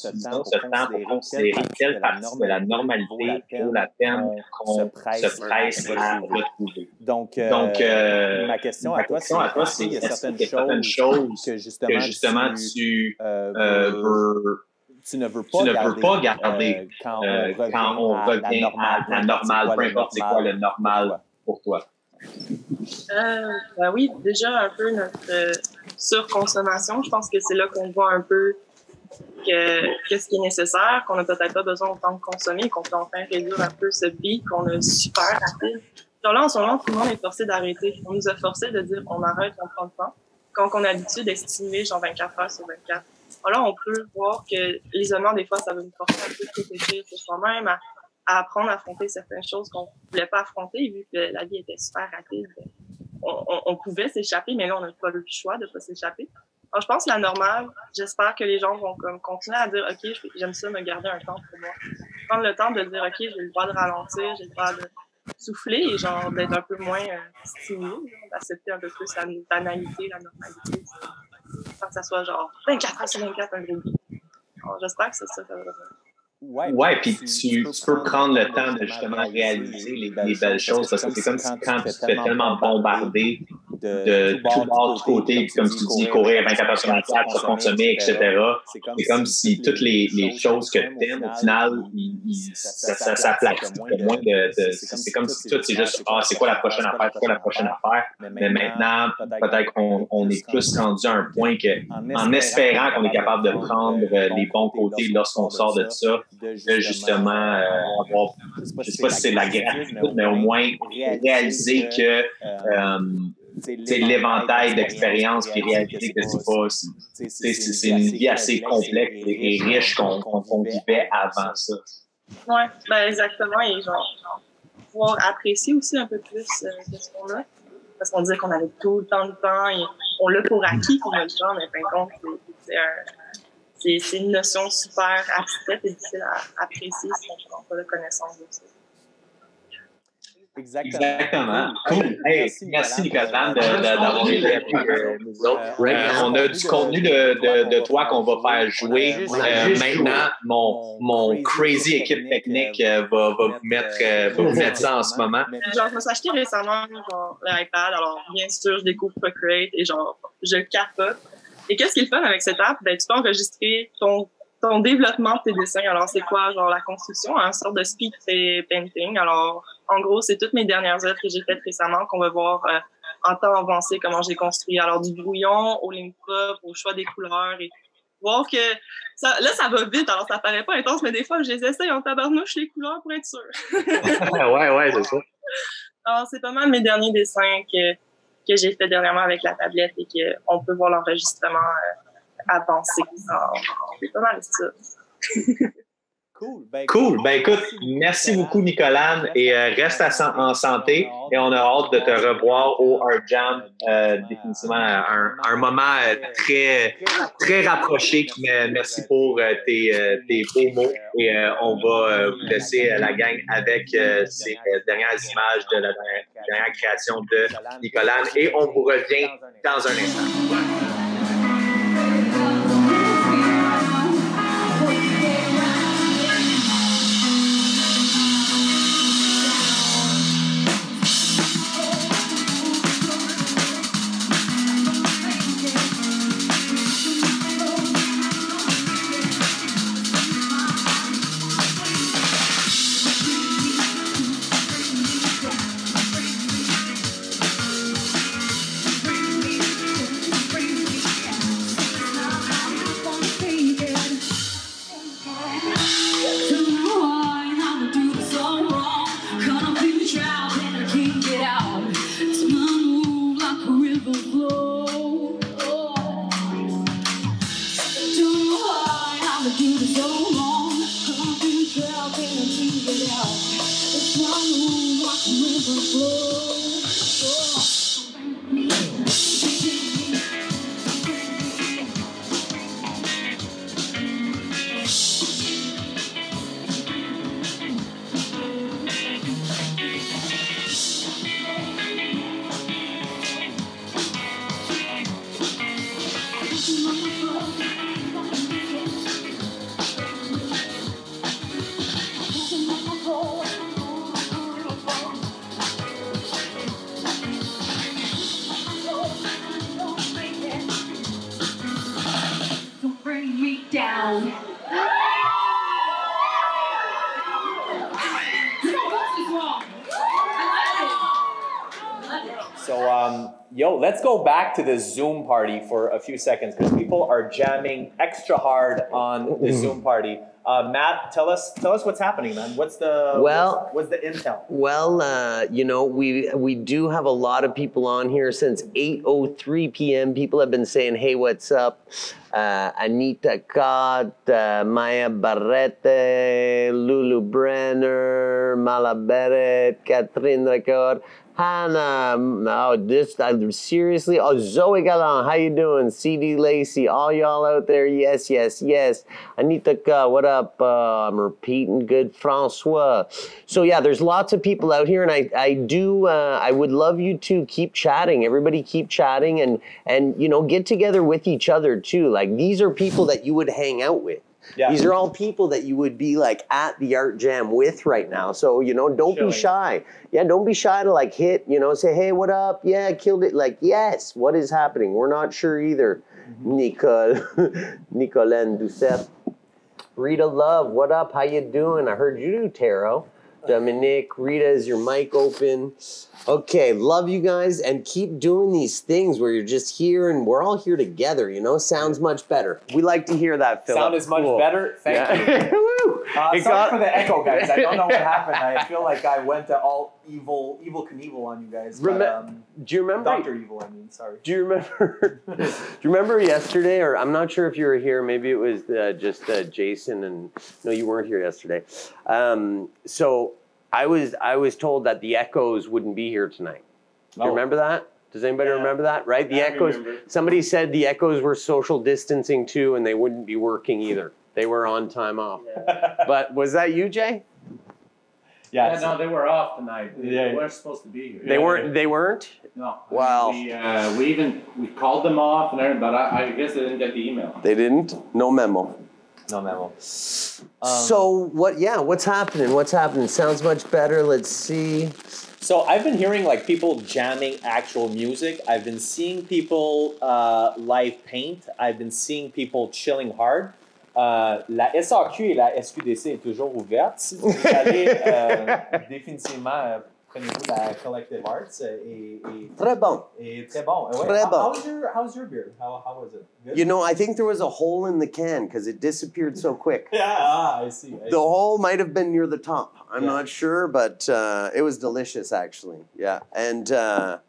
ce temps pour considérer quelle partie de la normalité vaut la peine qu'on se presse à retrouver. Donc, euh, Donc, euh, ma question ma à toi, question à toi, c'est il y a est-ce certaines qu'il y a certaines choses que justement, que justement tu euh, euh, veux- veux tu ne veux tu pas ne garder, veux pas garder euh, quand, euh, on quand on revient à la normale, peu importe c'est quoi le normal pour toi? Euh, ben oui, déjà un peu notre euh, surconsommation. Je pense que c'est là qu'on voit un peu que qu'est-ce qui est nécessaire, qu'on n'a peut-être pas besoin autant de consommer, qu'on peut enfin réduire un peu ce pic qu'on a super rapide. Donc là, en ce moment, tout le monde est forcé d'arrêter. On nous a forcé de dire on arrête, on prend le temps. Quand on a l'habitude d'être stimulé genre 24 heures sur 24. Alors là, on peut voir que l'isolement, des fois, ça va nous forcer un peu de réfléchir sur soi-même, à, à apprendre à affronter certaines choses qu'on voulait pas affronter, vu que la vie était super rapide. On, on, on pouvait s'échapper, mais là, on n'a pas le choix de pas s'échapper. Alors, je pense que la normale, j'espère que les gens vont comme continuer à dire, OK, j'aime ça me garder un temps pour moi. Prendre le temps de dire, OK, j'ai le droit de ralentir, j'ai le droit de souffler et genre d'être un peu moins euh, stimulé, d'accepter un peu plus la banalité, la normalité. Sans que ça soit genre 24 heures sur 24 un. Alors, j'espère que c'est ça, revenir. Ouais, puis tu, tu peux prendre le temps de justement réaliser les, les belles choses parce que c'est comme si quand tu te fais tellement bombarder de tout bord, du côté, puis comme tu dis, courir 24 heures sur 24, se consommer, etc. C'est comme si toutes les, les choses que tu aimes, au final, ça, ça, ça moins de, de- c'est comme si tout, c'est juste, ah, c'est quoi la prochaine affaire, c'est quoi la prochaine affaire? Mais maintenant, peut-être qu'on on est plus rendu à un point que, en espérant qu'on est capable de prendre les bons côtés lorsqu'on sort de ça, de justement euh, avoir, je sais pas si c'est de la gratitude, mais au moins réaliser que euh, c'est l'éventail d'expériences puis réaliser que c'est pas c'est une vie assez complexe et, et riche qu'on vivait avant ça. Ouais, ben exactement. Et genre, pouvoir apprécier aussi un peu plus euh, de ce qu'on a. Parce qu'on disait qu'on avait tout le temps le temps et on l'a pour acquis qu'on a le temps, mais fin de compte, c'est- c'est un- c'est une notion super abstraite et difficile à apprécier si on n'a pas de connaissance de ça. Exactement. Cool. Hey, merci Nicolas d'avoir été avec euh, nous autres. Euh, on a du contenu de, de, de toi qu'on va faire jouer. Euh, maintenant, mon, mon crazy équipe technique euh, va, va vous mettre, euh, va vous mettre ça en ce moment. Genre, je me suis acheté récemment l'iPad. Alors, bien sûr, je découvre Procreate et genre, je capote. Et qu'est-ce qui est le fun avec cette app? Ben, tu peux enregistrer ton, ton développement de tes dessins. Alors, c'est quoi? Genre, la construction, un sorte de speed painting. Alors, en gros, c'est toutes mes dernières œuvres que j'ai faites récemment qu'on va voir euh, en temps avancé comment j'ai construit. Alors, du brouillon aux lignes propres, au choix des couleurs et voir que ça, là, ça va vite. Alors, ça paraît pas intense, mais des fois, je les essaye en tabarnouche les couleurs pour être sûr. ouais, ouais, c'est ça. Alors, c'est pas mal mes derniers dessins que, que j'ai fait dernièrement avec la tablette et qu'on peut voir l'enregistrement euh, avancé. C'est pas mal ça. Cool. Ben écoute, merci beaucoup Nicolas. Et euh, reste à en santé et on a hâte de te revoir au Art Jam euh, définitivement un, un moment euh, très très rapproché. Merci pour euh, tes, euh, tes beaux mots. Et euh, on va euh, vous laisser euh, la gang avec euh, ces euh, dernières images de la dernière, dernière création de Nicolas. Et on vous revient dans un instant. Down. You know what's is wrong? I love it. I love it. So, um, yo, let's go back to the Zoom party for a few seconds because people are jamming extra hard on the Zoom party. Uh, Matt, tell us, tell us what's happening, man. What's the Well- what's, what's the intel? Well, uh, you know, we we do have a lot of people on here since 8:03 p.m. People have been saying, "Hey, what's up?" Uh, Anita Cott, uh, Maya Barrete, Lulu Brenner, Mala Beret, Catherine Record, Hannah. No, this uh, seriously. Oh, Zoe Galan, how you doing? CD Lacey, all y'all out there. Yes, yes, yes. Anita Cott, what up? Uh, I'm repeating good Francois. So yeah, there's lots of people out here, and I I do uh, I would love you to keep chatting. Everybody keep chatting, and and you know get together with each other too. Like these are people that you would hang out with. Yeah. These are all people that you would be like at the art jam with right now. So, you know, don't Chilling. be shy. Yeah, don't be shy to like hit, you know, say, hey, what up? Yeah, I killed it. Like, yes, what is happening? We're not sure either. Mm-hmm. Nicole, Nicolann Doucette. Rita Love, what up? How you doing? I heard you do tarot. Dominique, Rita, is your mic open? Okay, love you guys and keep doing these things where you're just here and we're all here together, you know? Sounds much better. We like to hear that, Philip. Sound is much Cool. better. Thank Yeah. you. Woo! Uh, It sorry got- for the echo, guys. I don't know what happened. I feel like I went to all evil, Evel Knievel on you guys. But, um, Do you remember? Doctor Evil, I mean. Sorry. Do you remember? do you remember yesterday, or I'm not sure if you were here. Maybe it was uh, just uh, Jason, and no, you weren't here yesterday. Um, so I was I was told that the Echoes wouldn't be here tonight. Do you Oh. remember that? Does anybody remember that? Right? The I Echoes. remember. Somebody said the Echoes were social distancing too, and they wouldn't be working either. They were on time off. But was that you, Jay? Yeah. Yeah, no, they were off tonight. They Yeah. weren't supposed to be here. They weren't. They weren't. No. Wow. We, uh, we even we called them off and everything, but I, I guess they didn't get the email. They didn't. No memo. No memo. so what? Yeah, what's happening? What's happening? Sounds much better. Let's see. So I've been hearing like people jamming actual music. I've been seeing people uh, live paint. I've been seeing people chilling hard. Euh, la SAQ et la SQDC est toujours ouverte. Si vous aller, euh, définitivement, la Collective Arts et, et, Très bon. et très bon. Ouais. How- bon. How's your How's your beer? How, how was it? Good? You know, I think there was a hole in the can because it disappeared so quick. Yeah, ah, I see. I The hole might have been near the top. I'm Yeah. not sure, but uh, it was delicious actually. Yeah, and uh,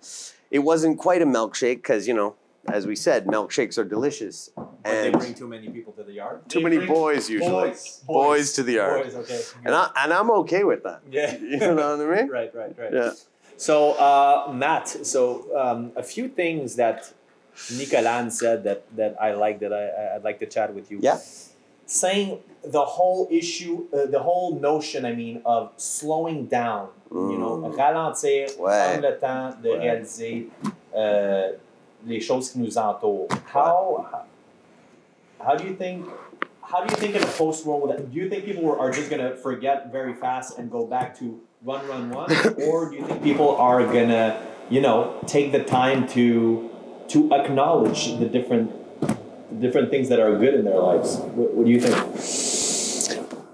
it wasn't quite a milkshake because you know, as we said, milkshakes are delicious. But they bring too many people to the yard. too They many boys usually. Boys, Boys to the yard. Boys, okay. And I and I'm okay with that. Yeah. You know what I mean? Right, right, right. Yeah. So, uh, Matt, so um, a few things that Nicolann said that, that I like that I, I'd like to chat with you. Yeah. Saying the whole issue, uh, the whole notion, I mean, of slowing down, you know, ralentir, Mm. Ouais. prendre le temps de Ouais. réaliser euh, les choses qui nous entourent. How, how do you think how do you think in a post world do you think people are just gonna forget very fast and go back to run run run? Or do you think people are gonna you know take the time to to acknowledge the different the different things that are good in their lives? What, what do you think?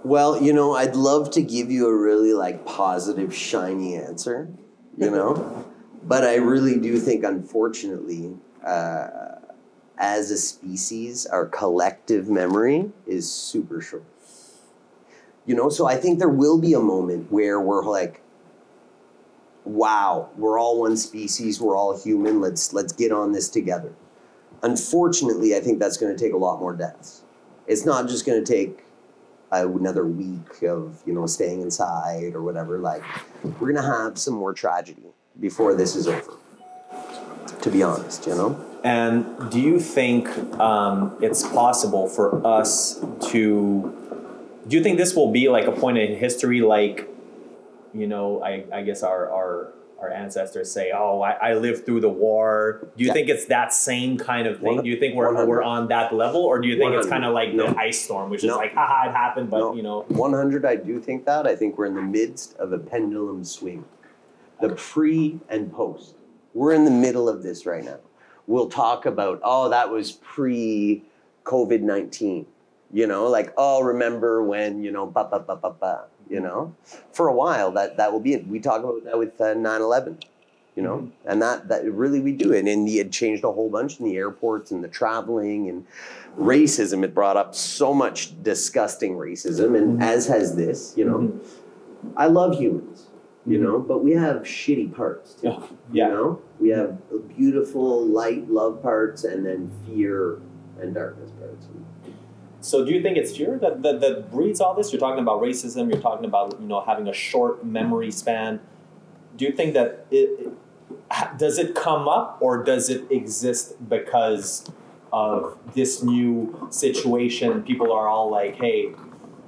Well, you know, I'd love to give you a really like positive, shiny answer, you know, but I really do think, unfortunately, uh, as a species, our collective memory is super short. You know, so I think there will be a moment where we're like, wow, we're all one species, we're all human, let's let's get on this together. Unfortunately, I think that's going to take a lot more deaths. It's not just going to take another week of you know staying inside or whatever. Like we're gonna have some more tragedy before this is over. To be honest, you know. And do you think um, it's possible for us to? Do you think this will be like a point in history, like, you know, I, I guess our our our ancestors say, "Oh, I, I lived through the war." Do you Yeah. think it's that same kind of thing? Do you think we're 100. we're on that level, or do you think it's kind of like No. the ice storm, which is No. like, haha, it happened, but No. you know, 100, I do think that. I think we're in the midst of a pendulum swing. The pre and post. We're in the middle of this right now. We'll talk about, oh, that was pre COVID 19. You know, like, oh, remember when, you know, ba ba ba ba ba, you know? For a while, that, that will be it. We talk about that with uh, 9 11. You know, mm-hmm. and that that really we do it, and it changed a whole bunch in the airports and the traveling and racism. It brought up so much disgusting racism, and mm-hmm. as has this. You know, mm-hmm. I love humans, you mm-hmm. know, but we have shitty parts too. Yeah. You know, we have beautiful light love parts, and then fear and darkness parts. So do you think it's fear that, that that breeds all this? You're talking about racism. You're talking about you know having a short memory span. Do you think that it, it does it come up or does it exist because of this new situation? People are all like, "Hey,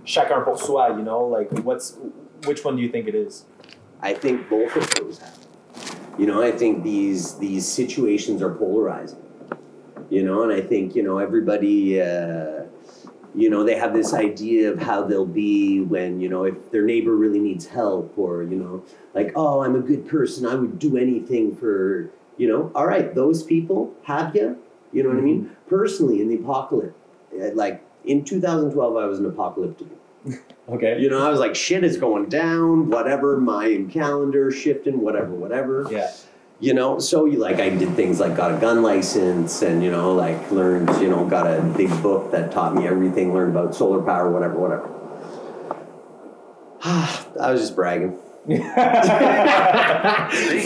chacun pour soi," you know, like what's which one do you think it is? I think both of those happen. You know, I think these these situations are polarizing. You know, and I think you know everybody. Uh, you know, they have this idea of how they'll be when you know if their neighbor really needs help, or you know, like oh, I'm a good person, I would do anything for you know. All right, those people have you. You know what I mean? Personally, in the apocalypse, like in 2012, I was an apocalyptic. Okay. You know, I was like, shit is going down, whatever, my calendar shifting, whatever, whatever. Yeah. You know, so you like, I did things like got a gun license and, you know, like learned, you know, got a big book that taught me everything, learned about solar power, whatever, whatever. I was just bragging. People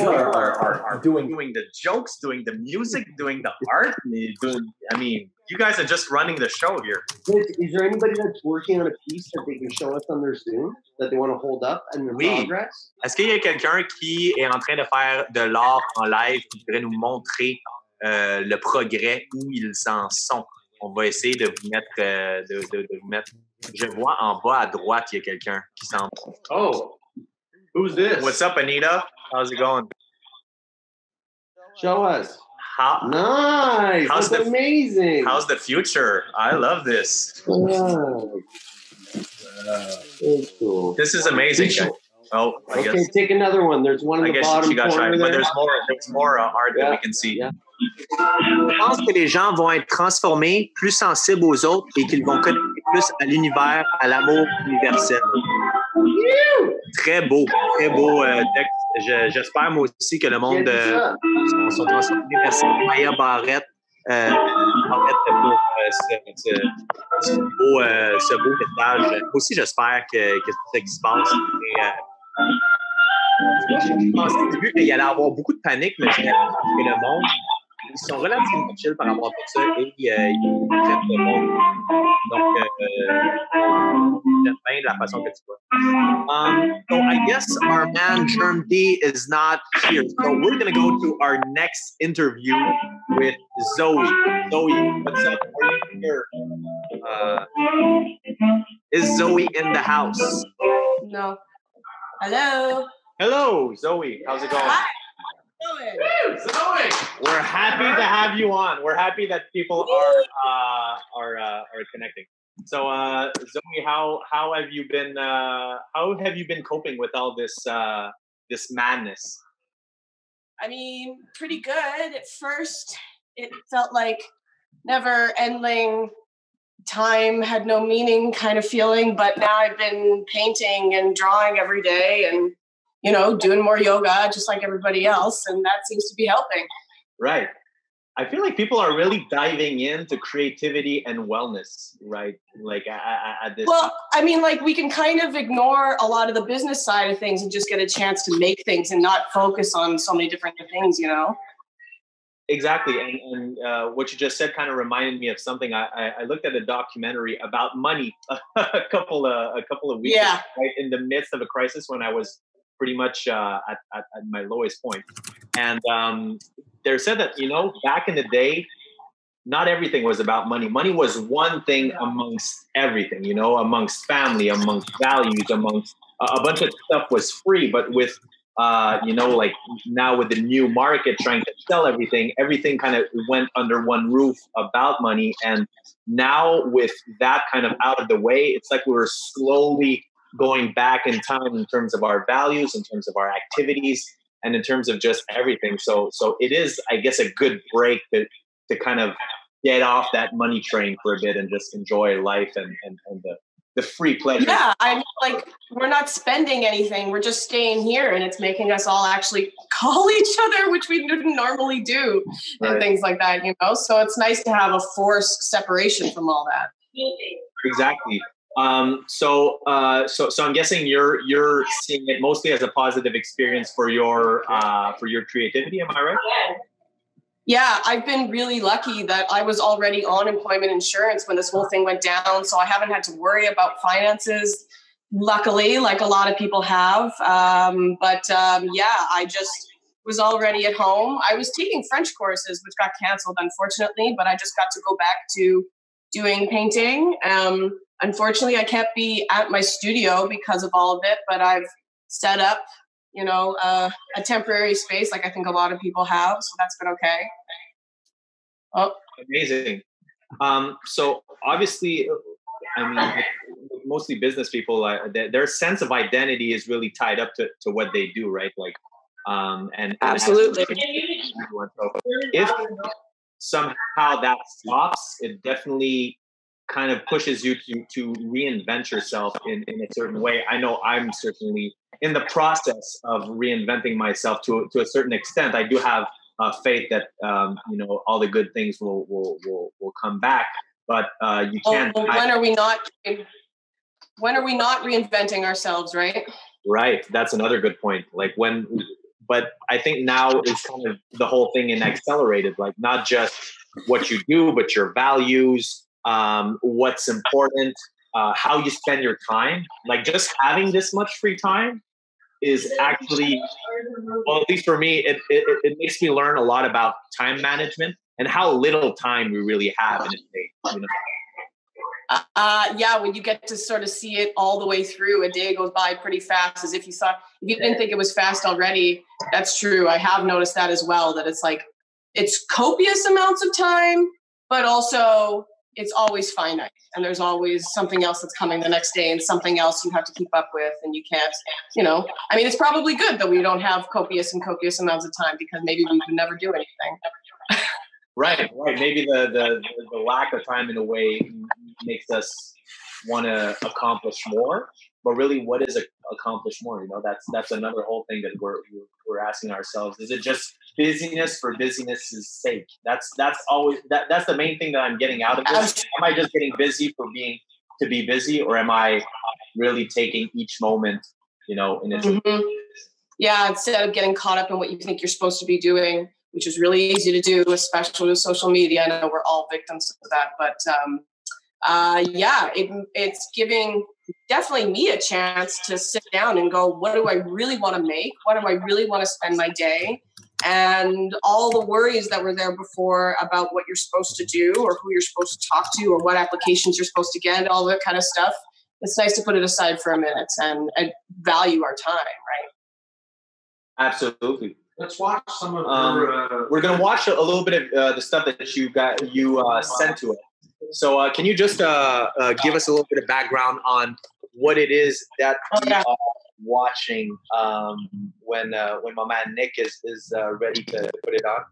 are, are, are, are doing, doing the jokes, doing the music, doing the art. Doing, I mean, you guys are just running the show here. Is, is there anybody that's working on a piece that they can show us on their Zoom that they want to hold up and their Oui. progress? Est-ce qu'il y a quelqu'un qui est en train de faire de l'art en live qui pourrait nous montrer euh, le progrès où ils en sont? On va essayer de vous mettre, euh, de, de, de vous mettre. Je vois en bas à droite, il y a quelqu'un qui s'en. Oh, who's this? What's up, Anita? How's it going? Show us. How, Nice. How's That's the- amazing. how's the future? I love this. Very cool. This is amazing. Oh, I Okay, guess. take another one. There's one in I the guess bottom she got corner shy, there. but there's more. There's more uh, art that we can see. Je pense que les gens vont être transformés, plus sensibles aux autres et qu'ils vont connecter plus à l'univers, à l'amour universel. Très beau, très beau euh, texte. Je- J'espère moi aussi que le monde euh, sont, transformés. Merci Maya Barrette, euh, Barrette pour euh, ce, beau, euh, ce beau message. Moi aussi, j'espère que, que ça qui se passe. Et, je pensais au début qu'il y allait avoir beaucoup de panique, mais j'ai que le monde, ils sont relativement chill par rapport à tout ça et euh, ils prennent le monde. Donc, euh, j'aime bien la façon que tu vois. Um, so I guess our man Germ D is not here. So we're gonna go to our next interview with Zoe. Zoe, what's up? Are you here? Uh, is Zoe in the house? No. Hello. Hello, Zoe. How's it going? Zoe! We're happy to have you on. We're happy that people are uh, are uh, are connecting. So, uh, Zoe, how how have you been? Uh, how have you been coping with all this uh, this madness? I mean, pretty good. At first, it felt like never ending time had no meaning kind of feeling, but now I've been painting and drawing every day and, you know, doing more yoga just like everybody else. And that seems to be helping. Right. I feel like people are really diving into creativity and wellness, right? Like at, this. Well, I mean, like we can kind of ignore a lot of the business side of things and just get a chance to make things and not focus on so many different things, you know? Exactly, and, and uh, what you just said kind of reminded me of something. I, I, I looked at a documentary about money a couple of a couple of weeks Yeah. ago, right in the midst of a crisis when I was pretty much uh, at, at, at my lowest point, and um, they said that you know back in the day, not everything was about money. Money was one thing amongst everything, you know, amongst family, amongst values, amongst a, a bunch of stuff was free, but with uh, you know, like now with the new market trying to sell everything, everything kind of went under one roof about money. And now with that kind of out of the way, it's like we were slowly going back in time in terms of our values, in terms of our activities, and in terms of just everything. So, so it is, I guess, a good break to to kind of get off that money train for a bit and just enjoy life and and, and the the free pleasure. Yeah, I mean, like we're not spending anything. We're just staying here, and it's making us all actually call each other, which we didn't normally do, and things like that. You know, so it's nice to have a forced separation from all that. Exactly. Um, so, uh, so, so I'm guessing you're you're seeing it mostly as a positive experience for your uh, for your creativity. Am I right? Yeah, I've been really lucky that I was already on employment insurance when this whole thing went down, so I haven't had to worry about finances. Luckily, like a lot of people have. Um, but um, yeah, I just was already at home. I was taking French courses, which got canceled, unfortunately, but I just got to go back to doing painting. Um, unfortunately, I can't be at my studio because of all of it, but I've set up, you know, uh, a temporary space like I think a lot of people have, so that's been okay. Oh, Amazing. Um, so obviously, I mean, mostly business people, uh, their, their sense of identity is really tied up to, to what they do, right? Like, um, and and Absolutely. So if somehow that stops, it definitely kind of pushes you to to reinvent yourself in, in a certain way. I know I'm certainly in the process of reinventing myself to to a certain extent. I do have uh, faith that um, you know all the good things will will will, will come back, but uh, you Oh, can't. when are we not? When are we not reinventing ourselves? Right? Right. That's another good point. Like when, but I think now is kind of the whole thing in accelerated, like not just what you do, but your values, um, what's important, uh, how you spend your time. Like just having this much free time is actually, well, at least for me, it, it, it makes me learn a lot about time management and how little time we really have in a day. You know? Uh, yeah, when you get to sort of see it all the way through, a day goes by pretty fast. As if you thought, if you didn't think it was fast already, that's true. I have noticed that as well. That it's like it's copious amounts of time, but also it's always finite, and there's always something else that's coming the next day, and something else you have to keep up with, and you can't. You know, I mean, it's probably good that we don't have copious and copious amounts of time because maybe we can never do anything. Right, right. Maybe the, the the lack of time in a way makes us want to accomplish more. But really, what is a, accomplish more? You know, that's that's another whole thing that we're we're- asking ourselves. Is it just busyness for busyness's sake? That's that's always that that's the main thing that I'm getting out of this. Am I just getting busy for being to be busy, or am I really taking each moment, you know, in its Mhm. Yeah, instead of getting caught up in what you think you're supposed to be doing, which is really easy to do, especially with social media. I know we're all victims of that, but um, uh, yeah, it, it's giving definitely me a chance to sit down and go, what do I really want to make? What do I really want to spend my day? And all the worries that were there before about what you're supposed to do or who you're supposed to talk to or what applications you're supposed to get, all that kind of stuff. It's nice to put it aside for a minute and, and value our time, right? Absolutely. Let's watch some of Um, your. Uh, we're gonna watch a, a little bit of uh, the stuff that you got you uh, sent to us. So uh, can you just uh, uh, give us a little bit of background on what it is that we are watching um, when uh, when my man Nick is is uh, ready to put it on?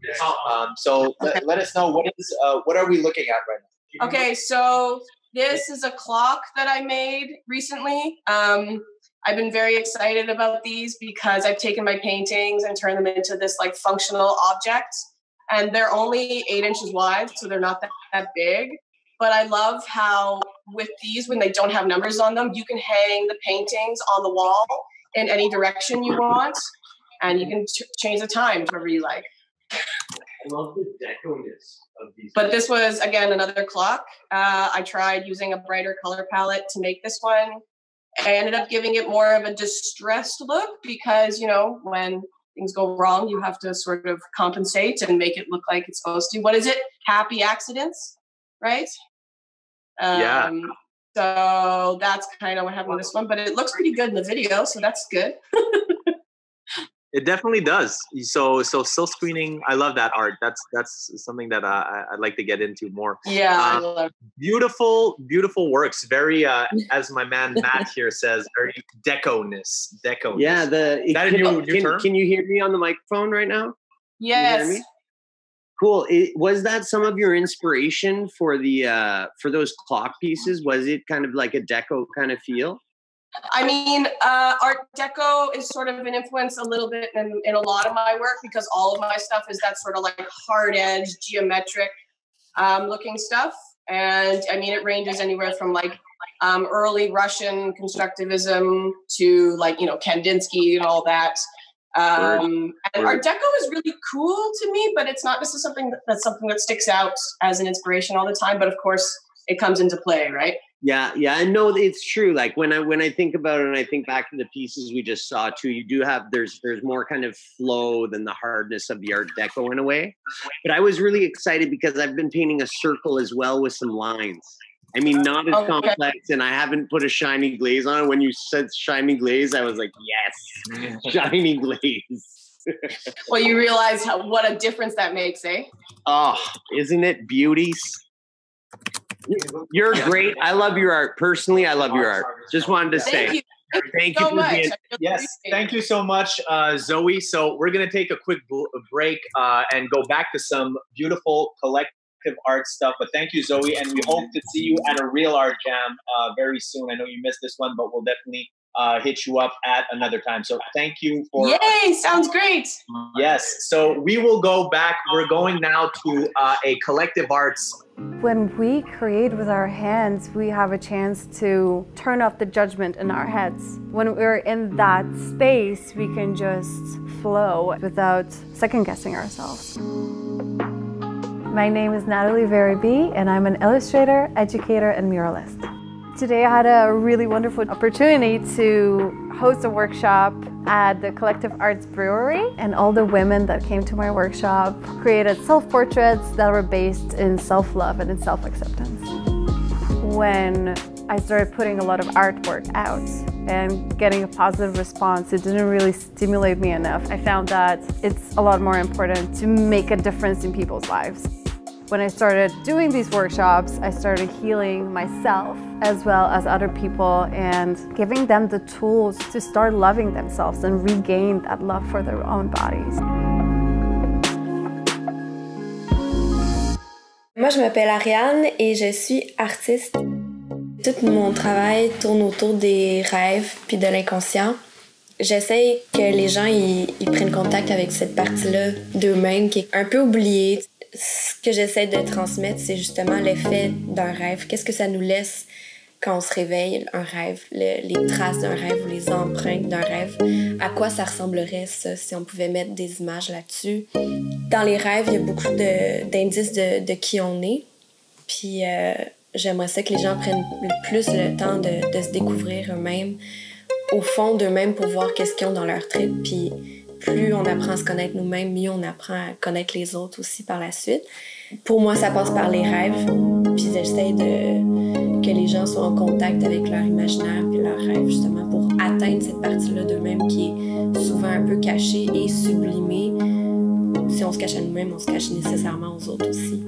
Um, so let, let us know what is uh, what are we looking at right now? Okay, so this is a clock that I made recently. Um, I've been very excited about these because I've taken my paintings and turned them into this like functional object. And they're only eight inches wide, so they're not that, that big. But I love how with these, when they don't have numbers on them, you can hang the paintings on the wall in any direction you want, and you can ch- change the time to whatever you like. I love the deco-ness of these. But this was again another clock. Uh, I tried using a brighter color palette to make this one. I ended up giving it more of a distressed look because you know when things go wrong, you have to sort of compensate and make it look like it's supposed to. What is it? Happy accidents, right? Yeah. Um, So that's kind of what happened with this one, but it looks pretty good in the video, so that's good. It definitely does. So so silk screening, I love that art. That's that's something that uh, I, I'd like to get into more. Yeah, I Uh, love beautiful, beautiful works. Very, uh, as my man Matt here says, very deco-ness. Deco. Yeah, the Is that a can, new, new can, term? can you hear me on the microphone right now? Can you hear Yes. Cool. It, was that some of your inspiration for the uh for those clock pieces? Was it kind of like a deco kind of feel? I mean, uh, Art Deco is sort of an influence a little bit in, in a lot of my work because all of my stuff is that sort of like hard edge, geometric um, looking stuff. And I mean, it ranges anywhere from like um, early Russian constructivism to like, you know, Kandinsky and all that. Um, and Art Deco is really cool to me, but it's not necessarily something that, that's something that sticks out as an inspiration all the time. But of course, it comes into play, right? Yeah, yeah, I know it's true. Like when I when I think about it and I think back to the pieces we just saw too, you do have there's there's more kind of flow than the hardness of the Art Deco in a way. But I was really excited because I've been painting a circle as well with some lines. I mean, not as Okay. complex, and I haven't put a shiny glaze on it. When you said shiny glaze, I was like, yes, shiny glaze. Well, you realize how, what a difference that makes, eh? Oh, isn't it beauties? You're great. I love your art. Personally, I love your art. Just wanted to say. Thank you. Thank so you for much. being. Really Yes, thank you so much, uh, Zoe. So we're gonna take a quick bl- break uh, and go back to some beautiful collective art stuff. But thank you, Zoe, and we hope to see you at a real art jam uh, very soon. I know you missed this one, but we'll definitely uh, hit you up at another time. So thank you for. Yay! Sounds great. Yes. So we will go back. We're going now to uh, a collective arts. When we create with our hands, we have a chance to turn off the judgment in our heads. When we're in that space, we can just flow without second guessing ourselves. My name is Natalie Verby, and I'm an illustrator, educator, and muralist. Today I had a really wonderful opportunity to host a workshop at the Collective Arts Brewery, and all the women that came to my workshop created self portraits that were based in self love and in self acceptance. When I started putting a lot of artwork out and getting a positive response, it didn't really stimulate me enough. I found that it's a lot more important to make a difference in people's lives. When I started doing these workshops, I started healing myself as well as other people and giving them the tools to start loving themselves and regain that love for their own bodies. Moi, je m'appelle Ariane et je suis artiste. Tout mon travail tourne autour des rêves puis de l'inconscient. J'essaie que les gens prennent contact avec cette partie-là d'eux-mêmes qui est un peu oubliée. Ce que j'essaie de transmettre, c'est justement l'effet d'un rêve. Qu'est-ce que ça nous laisse quand on se réveille, un rêve, le- les traces d'un rêve ou les empreintes d'un rêve? À quoi ça ressemblerait ça si on pouvait mettre des images là-dessus? Dans les rêves, il y a beaucoup d'indices de, de qui on est. Puis euh, j'aimerais ça que les gens prennent le plus le temps de, de se découvrir eux-mêmes, au fond d'eux-mêmes pour voir qu'est-ce qu'ils ont dans leur trip. Puis plus on apprend à se connaître nous-mêmes, mieux on apprend à connaître les autres aussi par la suite. Pour moi, ça passe par les rêves. Puis j'essaie de que les gens soient en contact avec leur imaginaire et leurs rêves justement pour atteindre cette partie-là d'eux-mêmes qui est souvent un peu cachée et sublimée. Si on se cache à nous-mêmes, on se cache nécessairement aux autres aussi.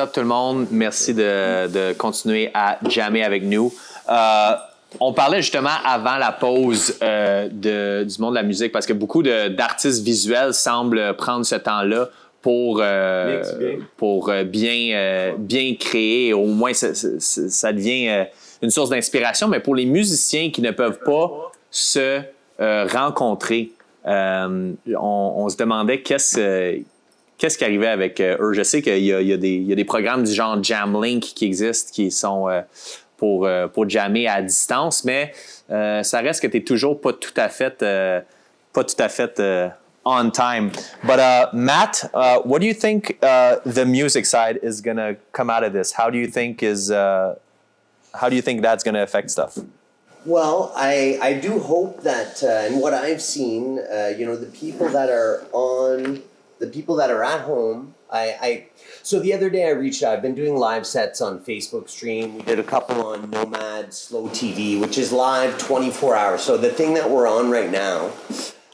What's tout le monde? Merci de, de continuer à jammer avec nous. Euh, on parlait justement avant la pause euh, de, du monde de la musique parce que beaucoup d'artistes visuels semblent prendre ce temps-là pour, euh, bien. pour bien, bien créer. Au moins, ça, ça- ça- ça devient une source d'inspiration. Mais pour les musiciens qui ne peuvent pas se rencontrer, on, on se demandait qu'est-ce qu'est-ce qui arrivait avec euh, eux? Je sais qu'il y, y y a des programmes du genre Jamlink qui existent, qui sont euh, pour, euh, pour jammer à distance, mais ça reste que tu n'es toujours pas tout à fait, pas tout à fait on time. But uh, Matt, uh, what do you think uh, the music side is gonna come out of this? How do you think is uh, how do you think that's gonna affect stuff? Well, I, I do hope that, uh, and what I've seen, uh, you know, the people that are on, the people that are at home, I, I, so the other day I reached out, I've been doing live sets on Facebook stream. We did a couple on Nomad Slow TV, which is live 24 hours. So the thing that we're on right now,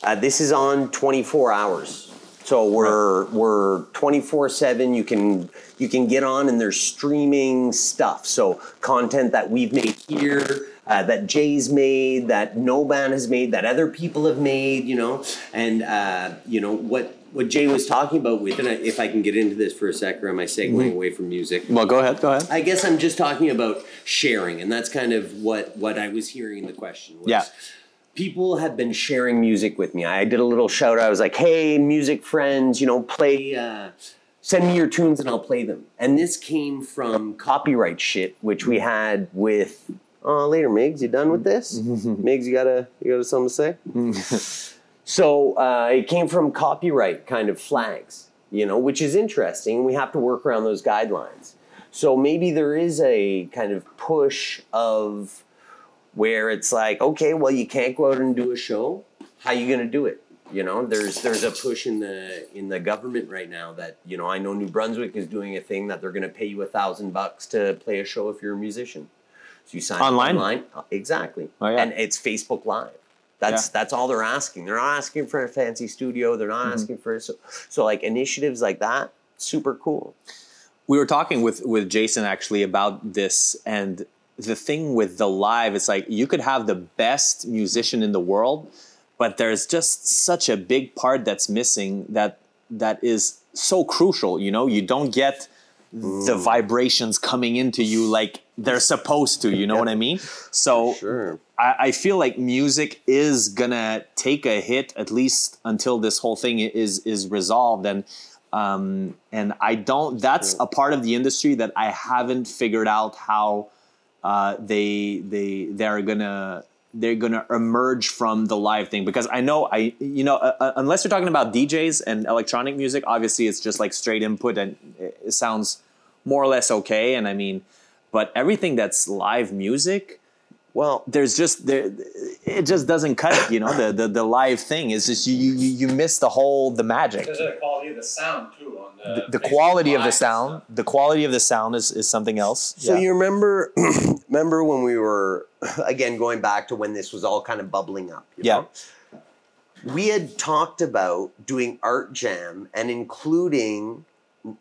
uh, this is on 24 hours. So we're we're 24/7 you can you can get on and there's streaming stuff. So content that we've made here, uh, that Jay's made, that Noban has made, that other people have made, you know, and uh, you know what what Jay was talking about with, and I, if I can get into this for a sec, or am I segueing Mhm. away from music? Well, go ahead. Go ahead. I guess I'm just talking about sharing, and that's kind of what what I was hearing in the question. Was Yeah. People have been sharing music with me. I did a little shout out. I was like, "Hey, music friends, you know, play, uh, send me your tunes, and I'll play them." And this came from copyright shit, which we had with. Oh, later, Migs. You done with this? Migs, you gotta you got something to say? So uh, it came from copyright kind of flags, you know, which is interesting. We have to work around those guidelines. So maybe there is a kind of push of where it's like, okay, well, you can't go out and do a show. How are you going to do it? You know, there's there's a push in the in the government right now that you know I know New Brunswick is doing a thing that they're going to pay you a thousand bucks to play a show if you're a musician. So you sign Online? online, exactly, Oh, yeah. and it's Facebook Live. That's Yeah. that's all they're asking. They're not asking for a fancy studio. They're not Mhm. asking for so, so like initiatives like that. Super cool. we were talking with with Jason actually about this and the thing with the live it's like you could have the best musician in the world but there's just such a big part that's missing that that is so crucial you know you don't get the vibrations coming into you like they're supposed to you know what i mean so I, I feel like music is gonna take a hit at least until this whole thing is is resolved and um, and I don't. That's a part of the industry that I haven't figured out how uh, they they they're gonna they're gonna emerge from the live thing because I know I you know uh, unless you're talking about DJs and electronic music, obviously it's just like straight input and it, it sounds more or less okay. And I mean, but everything that's live music. Well, there's just there, it just doesn't cut it. You know, the, the the live thing is just you you you miss the whole the magic the quality of the sound too on the. The, the quality of the sound, the quality of the sound is, is something else. So Yeah. you remember remember when we were again going back to when this was all kind of bubbling up. you Yeah. know? We had talked about doing art jam and including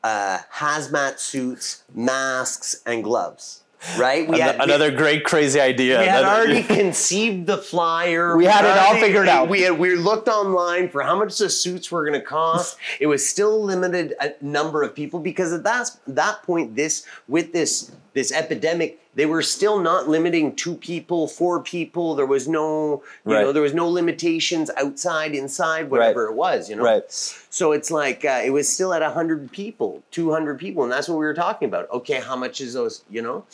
uh, hazmat suits, masks, and gloves. Right? Ano- another great crazy idea. We had Another- already conceived the flyer. We had it all figured out. We had we looked online for how much the suits were going to cost. It was still limited a number of people because at that that point, this with this this epidemic, they were still not limiting two people, four people. There was no you know there was no limitations outside, inside, whatever it was. You know. Right. So it's like uh, it was still at 100 people, 200 people, and that's what we were talking about. Okay, how much is those, you know?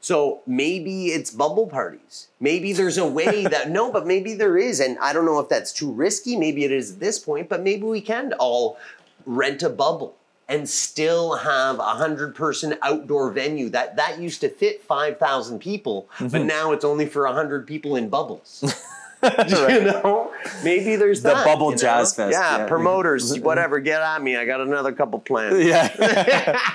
So maybe it's bubble parties. Maybe there's a way that, no, but maybe there is. And I don't know if that's too risky. Maybe it is at this point, but maybe we can all rent a bubble and still have a hundred person outdoor venue that that used to fit 5,000 people, but Mhm. now it's only for a hundred people in bubbles. you know, maybe there's The that, Bubble you know? Jazz Fest, Yeah, yeah. promoters, whatever, get at me. I got another couple plans. Yeah.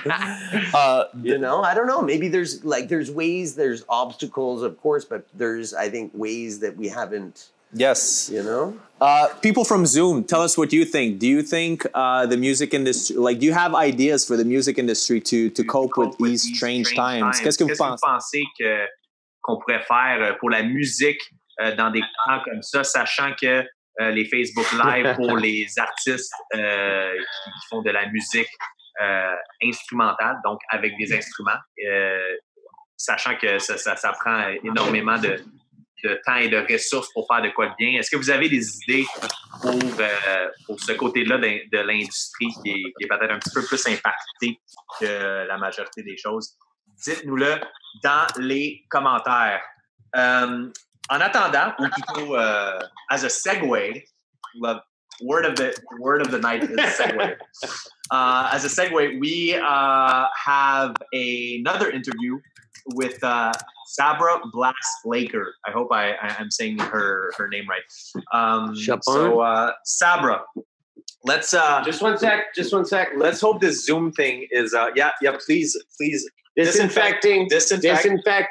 uh, you know, I don't know. Maybe there's like there's ways, there's obstacles, of course, but there's I think ways that we haven't Yes. You know? Uh, people from Zoom, tell us what you think. Do you think uh, the music industry, like, do you have ideas for the music industry to, to cope with these strange times? Qu'est-ce que vous pensez? pensez que qu'on pourrait faire pour la musique euh, dans des temps comme ça, sachant que euh, les Facebook Live pour les artistes euh, qui, qui font de la musique euh, instrumentale, donc avec des instruments, euh, sachant que ça, ça, ça prend énormément de, de temps et de ressources pour faire de quoi de bien. Est-ce que vous avez des idées pour, euh, pour ce côté-là de, de l'industrie qui est, qui est peut-être un petit peu plus impacté que la majorité des choses? Dites-nous-le dans les commentaires. Euh, en attendant, ou plutôt euh, as a segue, love, word of the word of the night is segue. Uh, as a segue, we uh, have another interview with uh, Sabra Blast Laker. I hope I, I, am saying her her name right. Um, so uh, Sabra, let's uh, just one sec. Just one sec. Let's hope this Zoom thing is uh, yeah yeah. Please please Disinfecting. disinfect,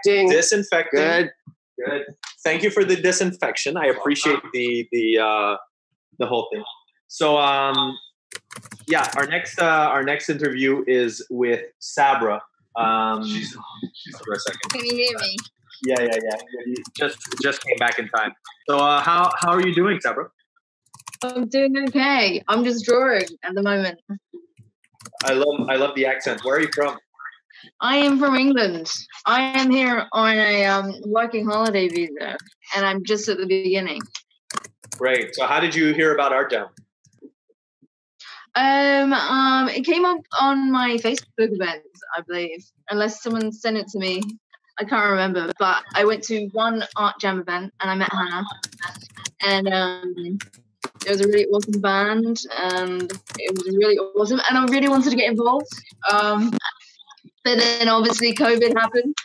Disinfecting. disinfecting. Good. Good. Thank you for the disinfection. I appreciate the the uh, the whole thing. So um, yeah, our next uh, our next interview is with Sabra. Um, for a second. Can you hear me? Yeah, yeah, yeah. You just just came back in time. So uh, how how are you doing, Sabra? I'm doing okay. I'm just drawing at the moment. I love I love the accent. Where are you from? I am from England. I am here on a um, working holiday visa, and I'm just at the beginning. Great. So how did you hear about Art Jam? Um, um, it came up on my Facebook events, I believe, unless someone sent it to me. I can't remember, but I went to one art jam event and I met Hannah, and um, it was a really awesome band, and it was really awesome, and I really wanted to get involved. Um, but then obviously COVID happened.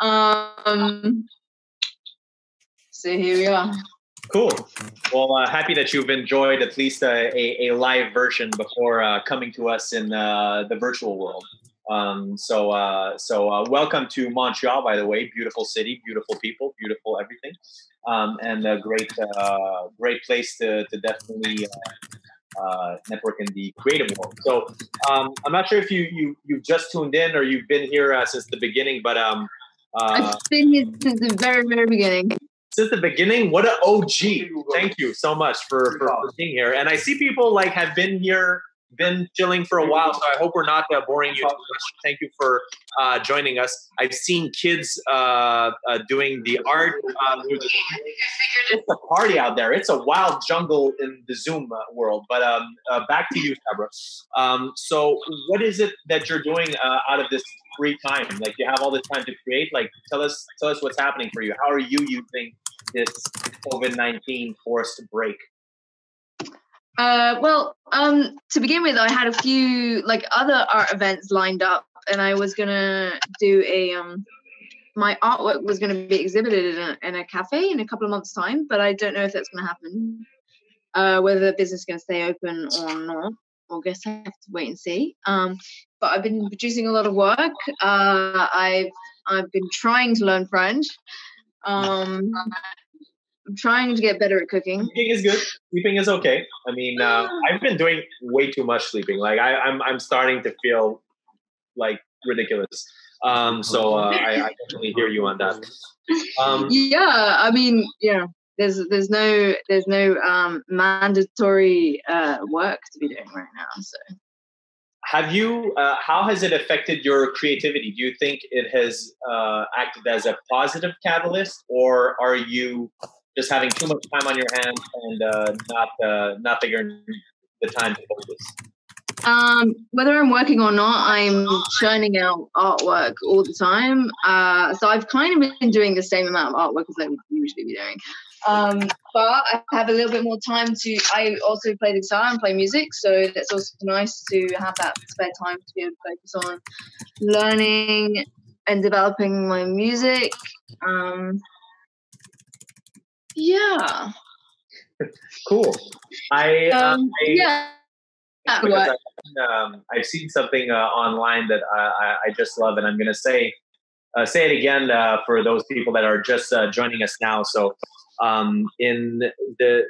Um, so here we are. Cool. Well, uh, happy that you've enjoyed at least a, a, a live version before uh, coming to us in uh, the virtual world. Um, so, uh, so uh, welcome to Montreal, by the way. Beautiful city, beautiful people, beautiful everything, um, and a great, uh, great place to, to definitely uh, network in the creative world. So, um, I'm not sure if you you you've just tuned in or you've been here uh, since the beginning, but um, uh, I've been here since the very, very beginning. since the beginning. What an OG! Thank you so much for, for, for being here. And I see people like have been here, been chilling for a while. So I hope we're not uh, boring you too much. Thank you for uh, joining us. I've seen kids uh, uh, doing the art. Uh, through the, it's a party out there. It's a wild jungle in the Zoom uh, world. But um, uh, back to you, Sabra. Um, so what is it that you're doing uh, out of this free time? Like you have all this time to create. Like tell us, tell us what's happening for you. How are you using this COVID nineteen forced break? Uh, well, um, to begin with, I had a few like other art events lined up, and I was gonna do a um, my artwork was gonna be exhibited in a, in a cafe in a couple of months' time, but I don't know if that's gonna happen. Uh, whether the business is gonna stay open or not, I guess I have to wait and see. Um, but I've been producing a lot of work. Uh, I've I've been trying to learn French. Um, I'm trying to get better at cooking. Sleeping is good. Sleeping is okay. I mean, uh, I've been doing way too much sleeping. Like I, I'm, I'm starting to feel like ridiculous. Um, so uh, I, I definitely hear you on that. Um, yeah, I mean, yeah. There's there's no there's no um, mandatory uh, work to be doing right now. So have you? Uh, how has it affected your creativity? Do you think it has uh, acted as a positive catalyst, or are you just having too much time on your hands and uh, not uh, not figuring the time to focus? Um, whether I'm working or not, I'm churning out artwork all the time. Uh, so I've kind of been doing the same amount of artwork as I would usually be doing. Um, but I have a little bit more time to. I also play the guitar and play music, so that's also nice to have that spare time to be able to focus on learning and developing my music. Um, yeah. Cool. I, uh, Um, I yeah. I've, um, I've seen something uh, online that I, I, I just love, and I'm going to say uh, say it again uh, for those people that are just uh, joining us now. So, um, in the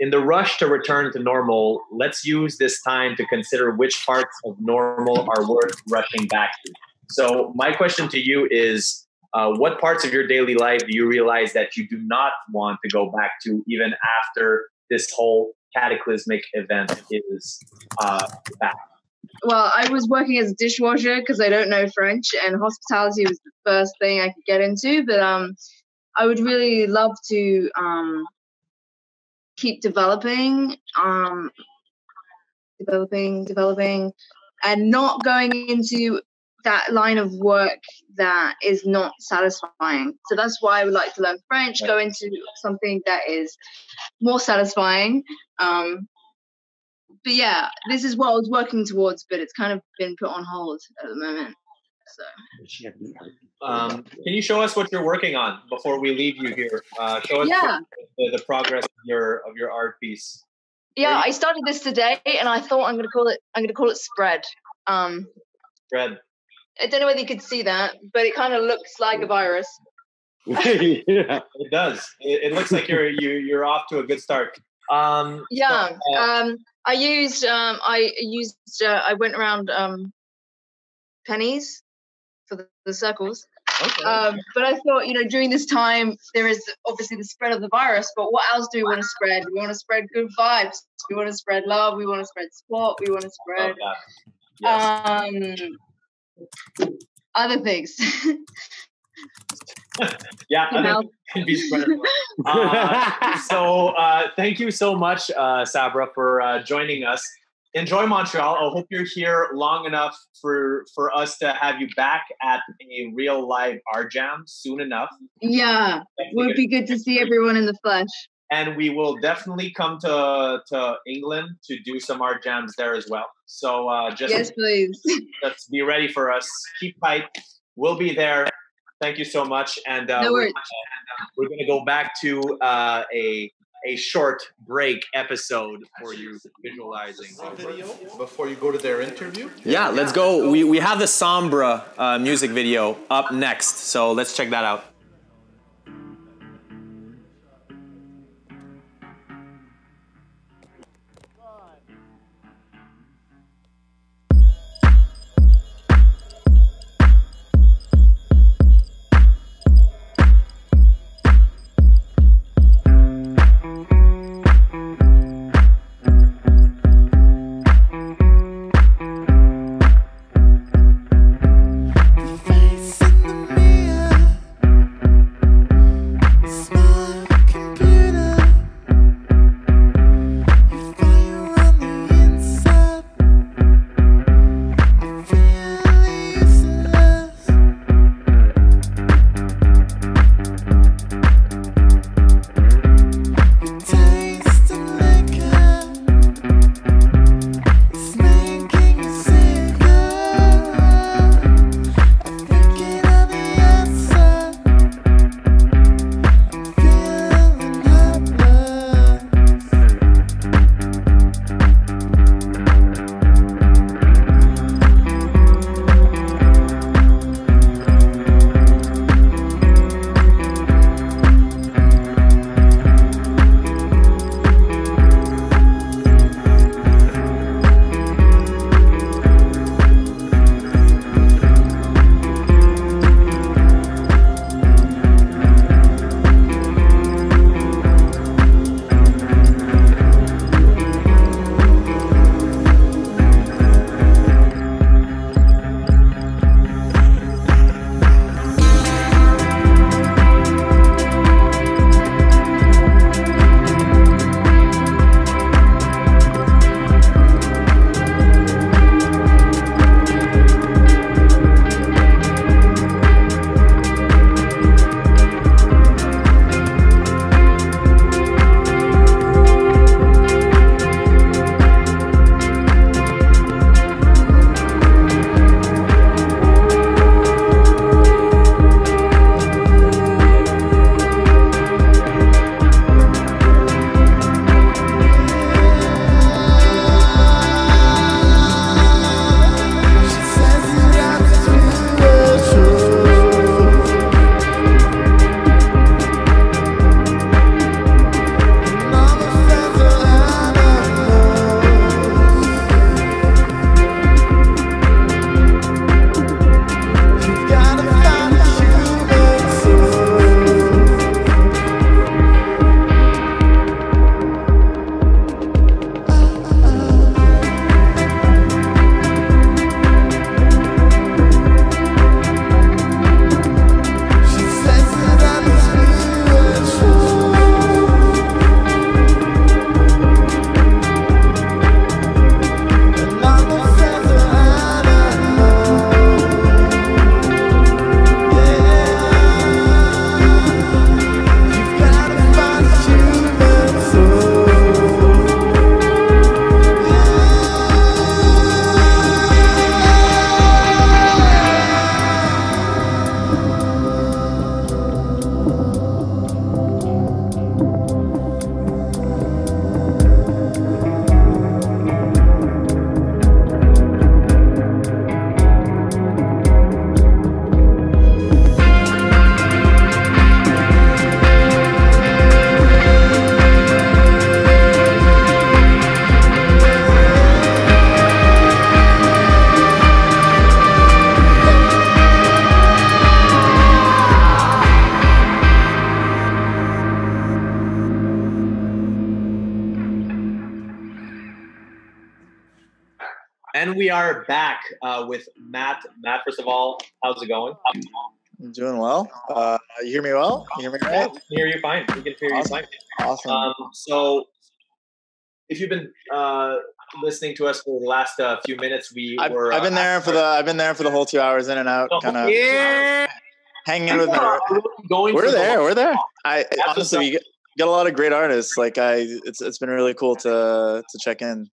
in the rush to return to normal, let's use this time to consider which parts of normal are worth rushing back to. So, my question to you is uh, what parts of your daily life do you realize that you do not want to go back to even after this whole cataclysmic event is uh, back? Well, I was working as a dishwasher because I don't know French, and hospitality was the first thing I could get into. But um, I would really love to um, keep developing, um, developing, developing, and not going into that line of work that is not satisfying. So that's why I would like to learn French, go into something that is more satisfying. Um, but yeah, this is what I was working towards, but it's kind of been put on hold at the moment. So Um, can you show us what you're working on before we leave you here? Uh, show us Yeah. the, the progress of your of your art piece. yeah, I started this today, and I thought I'm gonna call it I'm gonna call it spread. Um, Fred. I don't know whether you could see that, but it kind of looks like a virus. yeah, it does. It, it looks like you're you, you're off to a good start. Um, Yeah. Um, I used um, I used uh, I went around um, pennies for the, the circles. Um, but I thought, you know, during this time, there is obviously the spread of the virus. But what else do we want to spread? We want to spread good vibes. We want to spread love. We want to spread support. We want to spread um, other things. yeah, other know? things can be spread. Uh, so uh, thank you so much, uh, Sabra, for uh, joining us. Enjoy Montreal. I hope you're here long enough for for us to have you back at a real live art jam soon enough. yeah, it would be good to see everyone in the flesh. And we will definitely come to to England to do some art jams there as well. So uh, just Yes, please. just be ready for us. Keep tight. We'll be there. Thank you so much, and uh, No we're, worries. we're going to go back to uh, a a short break episode for you visualizing. Before you go to their interview? Yeah, let's go. We, we have the Sombra uh, music video up next, so let's check that out. We are back uh, with Matt. Matt, first of all, how's it going? I'm doing well. Uh, you hear me well? You hear me Yeah, right? we can hear you fine. We can hear Awesome. you fine. Awesome. Um, so, if you've been uh, listening to us for the last uh, few minutes, we I've, were. I've been uh, there for the I've been there for the whole two hours in and out, kind of Yeah. hanging with my. Going We're for the there. We're there. I That's honestly we get, get a lot of great artists. Like I, it's it's been really cool to to check in.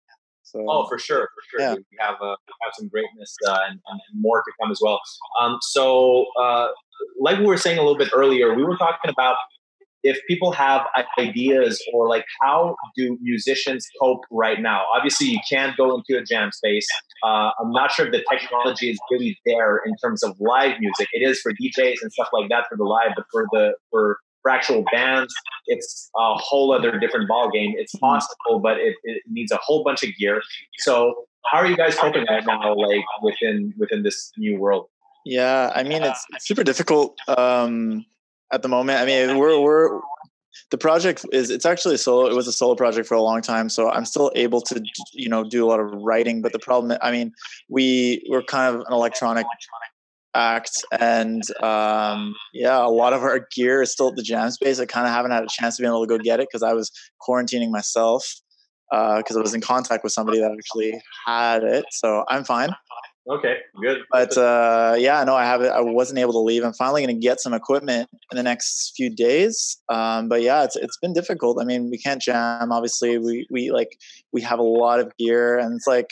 So Oh, for sure, for sure. Yeah. We have uh, have some greatness uh, and, and more to come as well. Um, so, uh, like we were saying a little bit earlier, we were talking about if people have ideas or like how do musicians cope right now. Obviously, you can't go into a jam space. Uh, I'm not sure if the technology is really there in terms of live music. It is for DJs and stuff like that for the live, but for the for for actual bands, it's a whole other different ball game. It's possible, but it, it needs a whole bunch of gear. So, how are you guys coping right now, like within within this new world? Yeah, I mean it's, it's super difficult um, at the moment. I mean we're we're the project is it's actually solo. It was a solo project for a long time, so I'm still able to you know do a lot of writing. But the problem, I mean, we we're kind of an electronic act, and um, yeah, a lot of our gear is still at the jam space. I kind of haven't had a chance to be able to go get it because I was quarantining myself because I was in contact with somebody that actually had it. So I'm fine. Okay, good. But uh, yeah, no, I have it. I wasn't able to leave. I'm finally going to get some equipment in the next few days. Um, but yeah, it's it's been difficult. I mean, we can't jam. Obviously, we we like we have a lot of gear, and it's like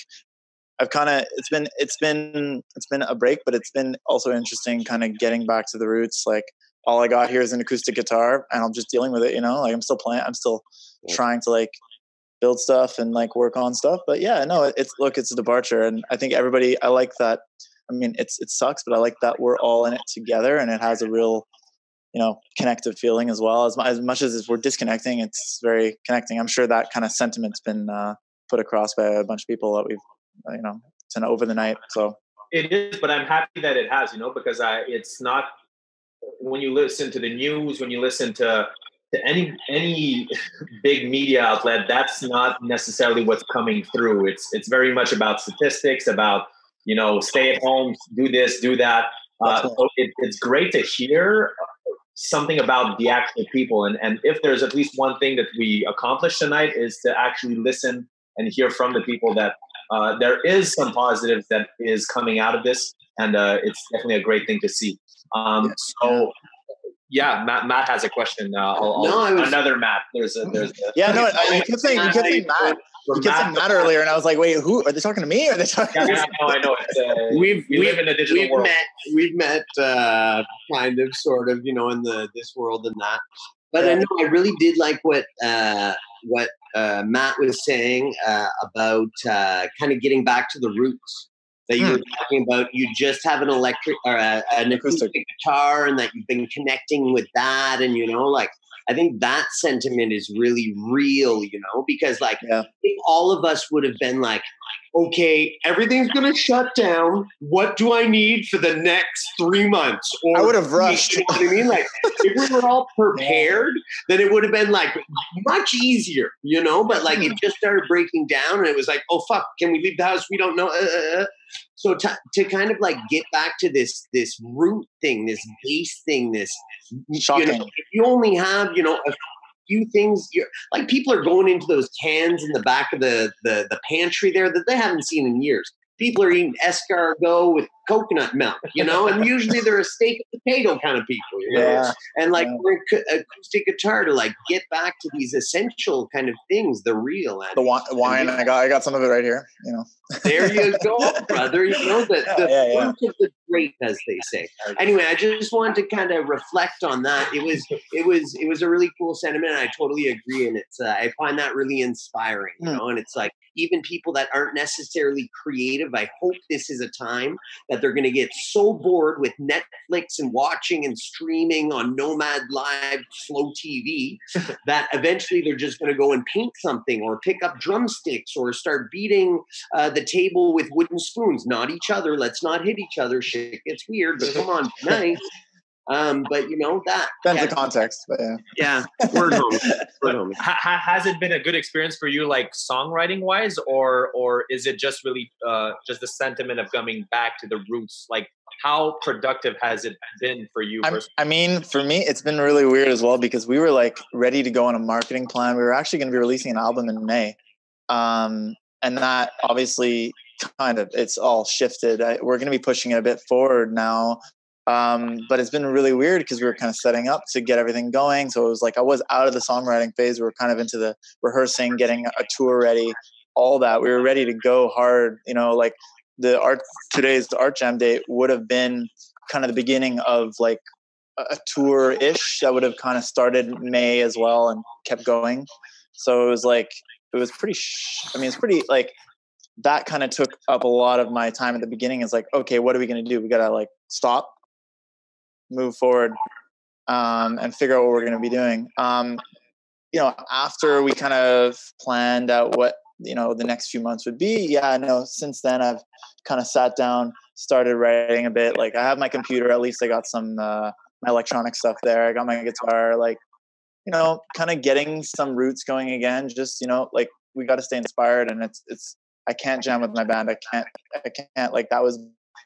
I've kind of it's been it's been it's been a break, but it's been also interesting, kind of getting back to the roots. Like all I got here is an acoustic guitar, and I'm just dealing with it. You know, like I'm still playing. I'm still trying to like build stuff and like work on stuff. But yeah, no, it's look, it's a departure, and I think everybody. I like that. I mean, it's it sucks, but I like that we're all in it together, and it has a real, you know, connective feeling as well. As as much as we're disconnecting, it's very connecting. I'm sure that kind of sentiment's been uh, put across by a bunch of people that we've, uh, you know, sent over the night. So It is, but I'm happy that it has, you know, because I it's not when you listen to the news, when you listen to to any any big media outlet, that's not necessarily what's coming through. It's it's very much about statistics, about you know, stay at home, do this, do that. Uh, so it, it's great to hear something about the actual people, and and if there's at least one thing that we accomplished tonight is to actually listen and hear from the people that uh, there is some positives that is coming out of this, and uh, it's definitely a great thing to see. Um, so, yeah, Matt, Matt has a question. Uh, I'll, I'll- was- another Matt. There's a there's a, yeah, no, I, you kept saying you kept saying Matt. You kept saying Matt earlier, and I was like, wait, who are they talking to me? Or are they talking? Yeah, I know, I know. It's, uh, we've we live in a digital we've world. met we've met uh, kind of sort of you know in the this world and that but I know I really did like what uh, what uh, Matt was saying uh, about uh, kind of getting back to the roots that you were Hmm. talking about. You just have an electric or a, an acoustic guitar, and that you've been connecting with that, and you know, like I think that sentiment is really real, you know, because like if all of us would have been like, okay, everything's gonna shut down. What do I need for the next three months? Or I would have rushed. You know what I mean? Like if we were all prepared, then it would have been like much easier, you know. But like it just started breaking down, and it was like, oh fuck, can we leave the house? We don't know. Uh, uh, uh. So to, to kind of like get back to this this root thing, this base thing, this you know, if you only have you know a few things, you're like people are going into those cans in the back of the the, the pantry there that they haven't seen in years. People are eating escargot with coconut milk, you know, and usually they're a steak and potato kind of people, you know. Yeah. And like we're acoustic guitar to like get back to these essential kind of things, the real and The wine, wine I got I got some of it right here. You know. there you go, brother. You know the, the Yeah, yeah, yeah. fruit of the grape, as they say. Anyway, I just wanted to kind of reflect on that. It was it was it was a really cool sentiment. And I totally agree, and it's uh, I find that really inspiring. You Hmm. know, and it's like even people that aren't necessarily creative. I hope this is a time that they're going to get so bored with Netflix and watching and streaming on Nomad Live, Slow TV, that eventually they're just going to go and paint something or pick up drumsticks or start beating uh, the table with wooden spoons. Not each other. Let's not hit each other. Shit gets weird, but come on, nice. Um, but you know that Depends yeah, the context, but yeah. yeah, word home, word home. Ha- ha- has it been a good experience for you, like songwriting wise, or or is it just really uh, just the sentiment of coming back to the roots? Like, how productive has it been for you? I'm- I mean, for me, it's been really weird as well because we were like ready to go on a marketing plan. We were actually going to be releasing an album in May, um, and that obviously kind of it's all shifted. I, we're going to be pushing it a bit forward now, um, but it's been really weird because we were kind of setting up to get everything going. So it was like I was out of the songwriting phase. We were kind of into the rehearsing, getting a tour ready, all that. We were ready to go hard. You know, like the art today's art jam date would have been kind of the beginning of like a tour ish that would have kind of started May as well and kept going. So it was like it was pretty. Sh- I mean, it's pretty like that kind of took up a lot of my time at the beginning. It's like, okay, what are we gonna do? We gotta like stop, move forward, um, and figure out what we're gonna be doing. Um, you know, after we kind of planned out what you know the next few months would be, yeah, no. Since then, I've kind of sat down, started writing a bit. Like I have my computer. At least I got some uh, my electronic stuff there. I got my guitar. Like you know, kind of getting some roots going again. Just you know, like we got to stay inspired, and it's it's. I can't jam with my band. I can't. I can't. Like that was,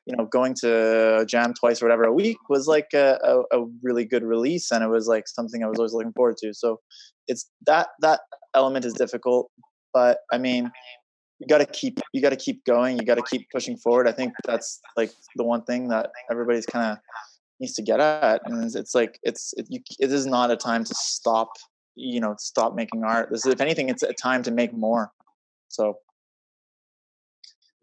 you know, going to jam twice or whatever a week was like a, a, a really good release, and it was like something I was always looking forward to. So, it's that that element is difficult, but I mean, you got to keep you got to keep going. You got to keep pushing forward. I think that's like the one thing that everybody's kind of needs to get at and it's- it's like it's it, you, it is not a time to stop you know to stop making art this is if anything it's a time to make more so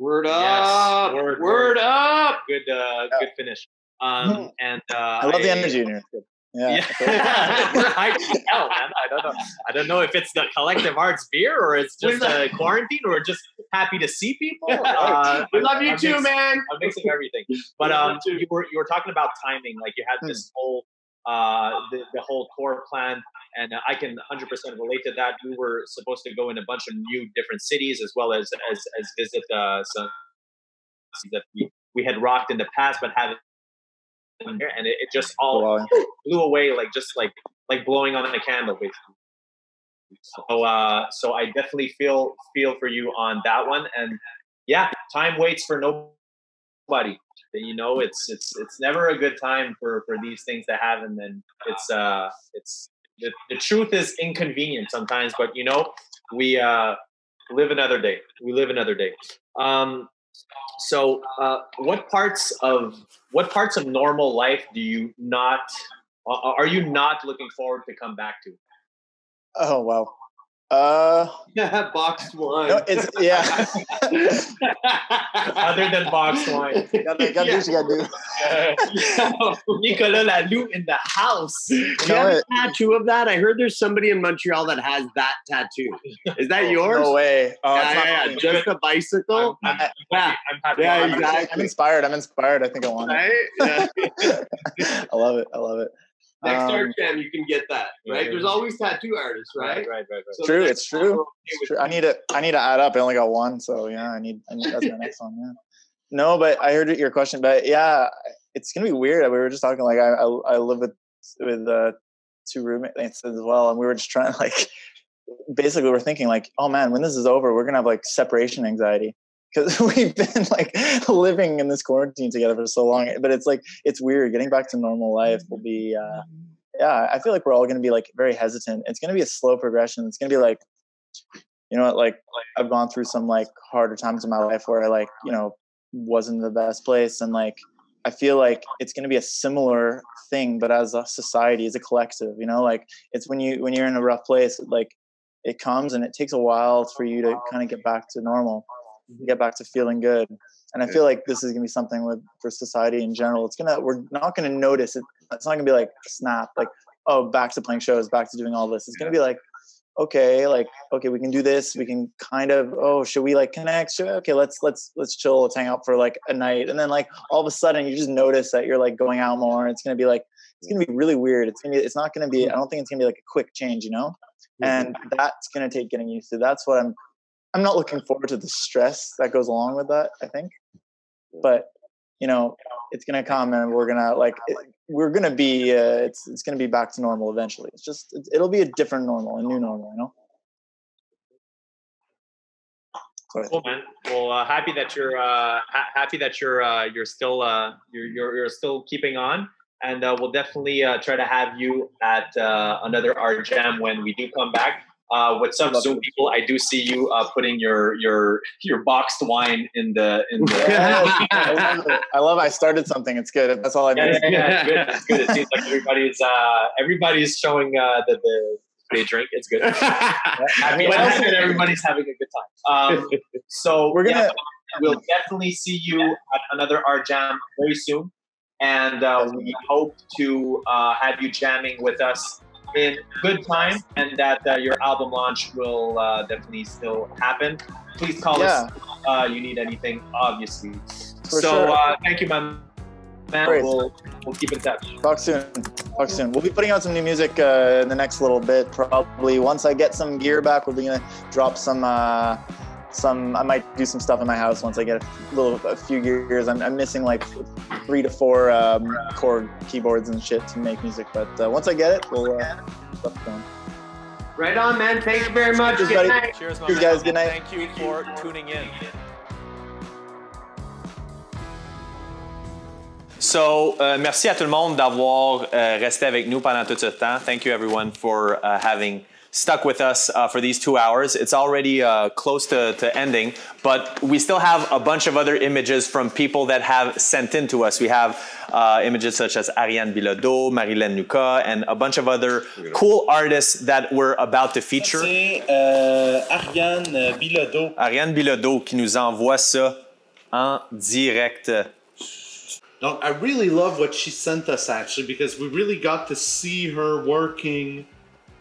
Word Yes, up, word, word, up. Good, uh, good finish. Um, and uh, i love the energy in here yeah, Yeah. We're hyped hell, man. I don't know. I don't know if it's the collective arts beer or it's just uh, quarantine or just happy to see people. Uh, We love you I'm too, mixing- man. I'm mixing everything. But um, you were you were talking about timing, like you had this whole uh the, the whole tour plan, and I can 100% relate to that. We were supposed to go in a bunch of new different cities as well as as as visit uh, some that we, we had rocked in the past, but haven't and it, it just all blew away like just like like blowing on a candle basically. So uh so i definitely feel feel for you on that one and yeah time waits for nobody. You know it's it's it's never a good time for for these things to happen and it's uh it's the, the truth is inconvenient sometimes but you know we uh live another day. We live another day. Um so uh what parts of what parts of normal life do you not are you not looking forward to come back to? Oh wow uh yeah boxed wine no, it's yeah other than boxed wine gotta, gotta do what you gotta do Nicolas Laloux in the house. Do you have a tattoo of that? I heard there's somebody in Montreal that has that tattoo. Is that yours? no way oh, yeah, yeah, yeah, just a bicycle. I'm, I'm, yeah, happy. yeah, I'm, exactly. I'm inspired i'm inspired i think i want it Right? Yeah. i love it i love it Next Um, art jam, you can get that. Right? There's always tattoo artists, right? Right, right, right. So true it's true It's true. i need to i need to add up i only got one so yeah i need, I need that's my next one yeah no but i heard your question but yeah it's gonna be weird we were just talking like i i, I live with with uh two roommates as well and we were just trying to like basically we're thinking like oh man when this is over we're gonna have like separation anxiety because we've been like living in this quarantine together for so long but it's like it's weird. Getting back to normal life will be uh yeah i feel like we're all going to be like very hesitant. It's going to be a slow progression. It's going to be like you know what like i've gone through some like harder times in my life where i like you know wasn't the best place and like i feel like it's going to be a similar thing but as a society as a collective you know? Like it's when you when you're in a rough place like it comes and it takes a while for you to kind of get back to normal get back to feeling good. And i feel like this is to be something with for society in general. It's gonna we're not going to notice it. It's not to be like snap like oh back to playing shows back to doing all this. It's going to be like okay like okay we can do this. We can kind of oh should we like connect? Should- okay let's let's let's chill. Let's hang out for like a night. And then like all of a sudden you just notice that you're like going out more. It's going to be like it's to be really weird. It's to be it's not going to be hmm. i don't think it's to be like a quick change you know? And that's going to take getting used to. That's what i'm i'm not looking forward to the stress that goes along with that i think but you know, it's gonna come and we're gonna like it, we're gonna be uh, it's it's gonna be back to normal eventually. It's just it, it'll be a different normal, a new normal, you know. Cool, man. Well, uh, happy that you're uh, ha- happy that you're uh, you're still uh, you're, you're you're still keeping on, and uh, we'll definitely uh, try to have you at uh, another art jam when we do come back. Uh, with some Zoom people, I do see you uh, putting your your your boxed wine in the in the. I, love it. I love. I started something. It's good. That's all I need. yeah, yeah, it's good. It's good. It seems like everybody's uh, everybody's showing uh, the, the they drink. It's good. I mean, also- everybody's having a good time. Um, so We're gonna- we'll definitely see you at another art jam very soon, and uh, we hope to uh, have you jamming with us in good time, and that uh, your album launch will uh, definitely still happen. Please call us. Uh, you need anything, obviously. For so sure. uh, thank you, man. Man, we'll, we'll keep in touch. Talk soon. Talk soon. We'll be putting out some new music uh, in the next little bit. Probably once I get some gear back, we're gonna drop some. Uh, some. I might do some stuff in my house once I get a little, a few gears. I'm, I'm missing like three to four um, chord keyboards and shit to make music. But uh, once I get it, we'll uh, stuff going. Right on, man. Thank you very much. Cheers, Good buddy. night. Cheers, my Cheers, guys. Good night. Thank you for tuning in. So, euh, merci à tout le monde d'avoir euh, resté avec nous pendant tout ce temps. Thank you everyone for uh, having stuck with us uh, for these two hours. It's already uh, close to, to ending, but we still have a bunch of other images from people that have sent in to us. We have uh, images such as Ariane Bilodeau, Marilène Lucas, and a bunch of other cool artists that we're about to feature. C'est euh, Ariane Bilodeau. Ariane Bilodeau qui nous envoie ça en direct. Donc, I really love what she sent us actually because we really got to see her working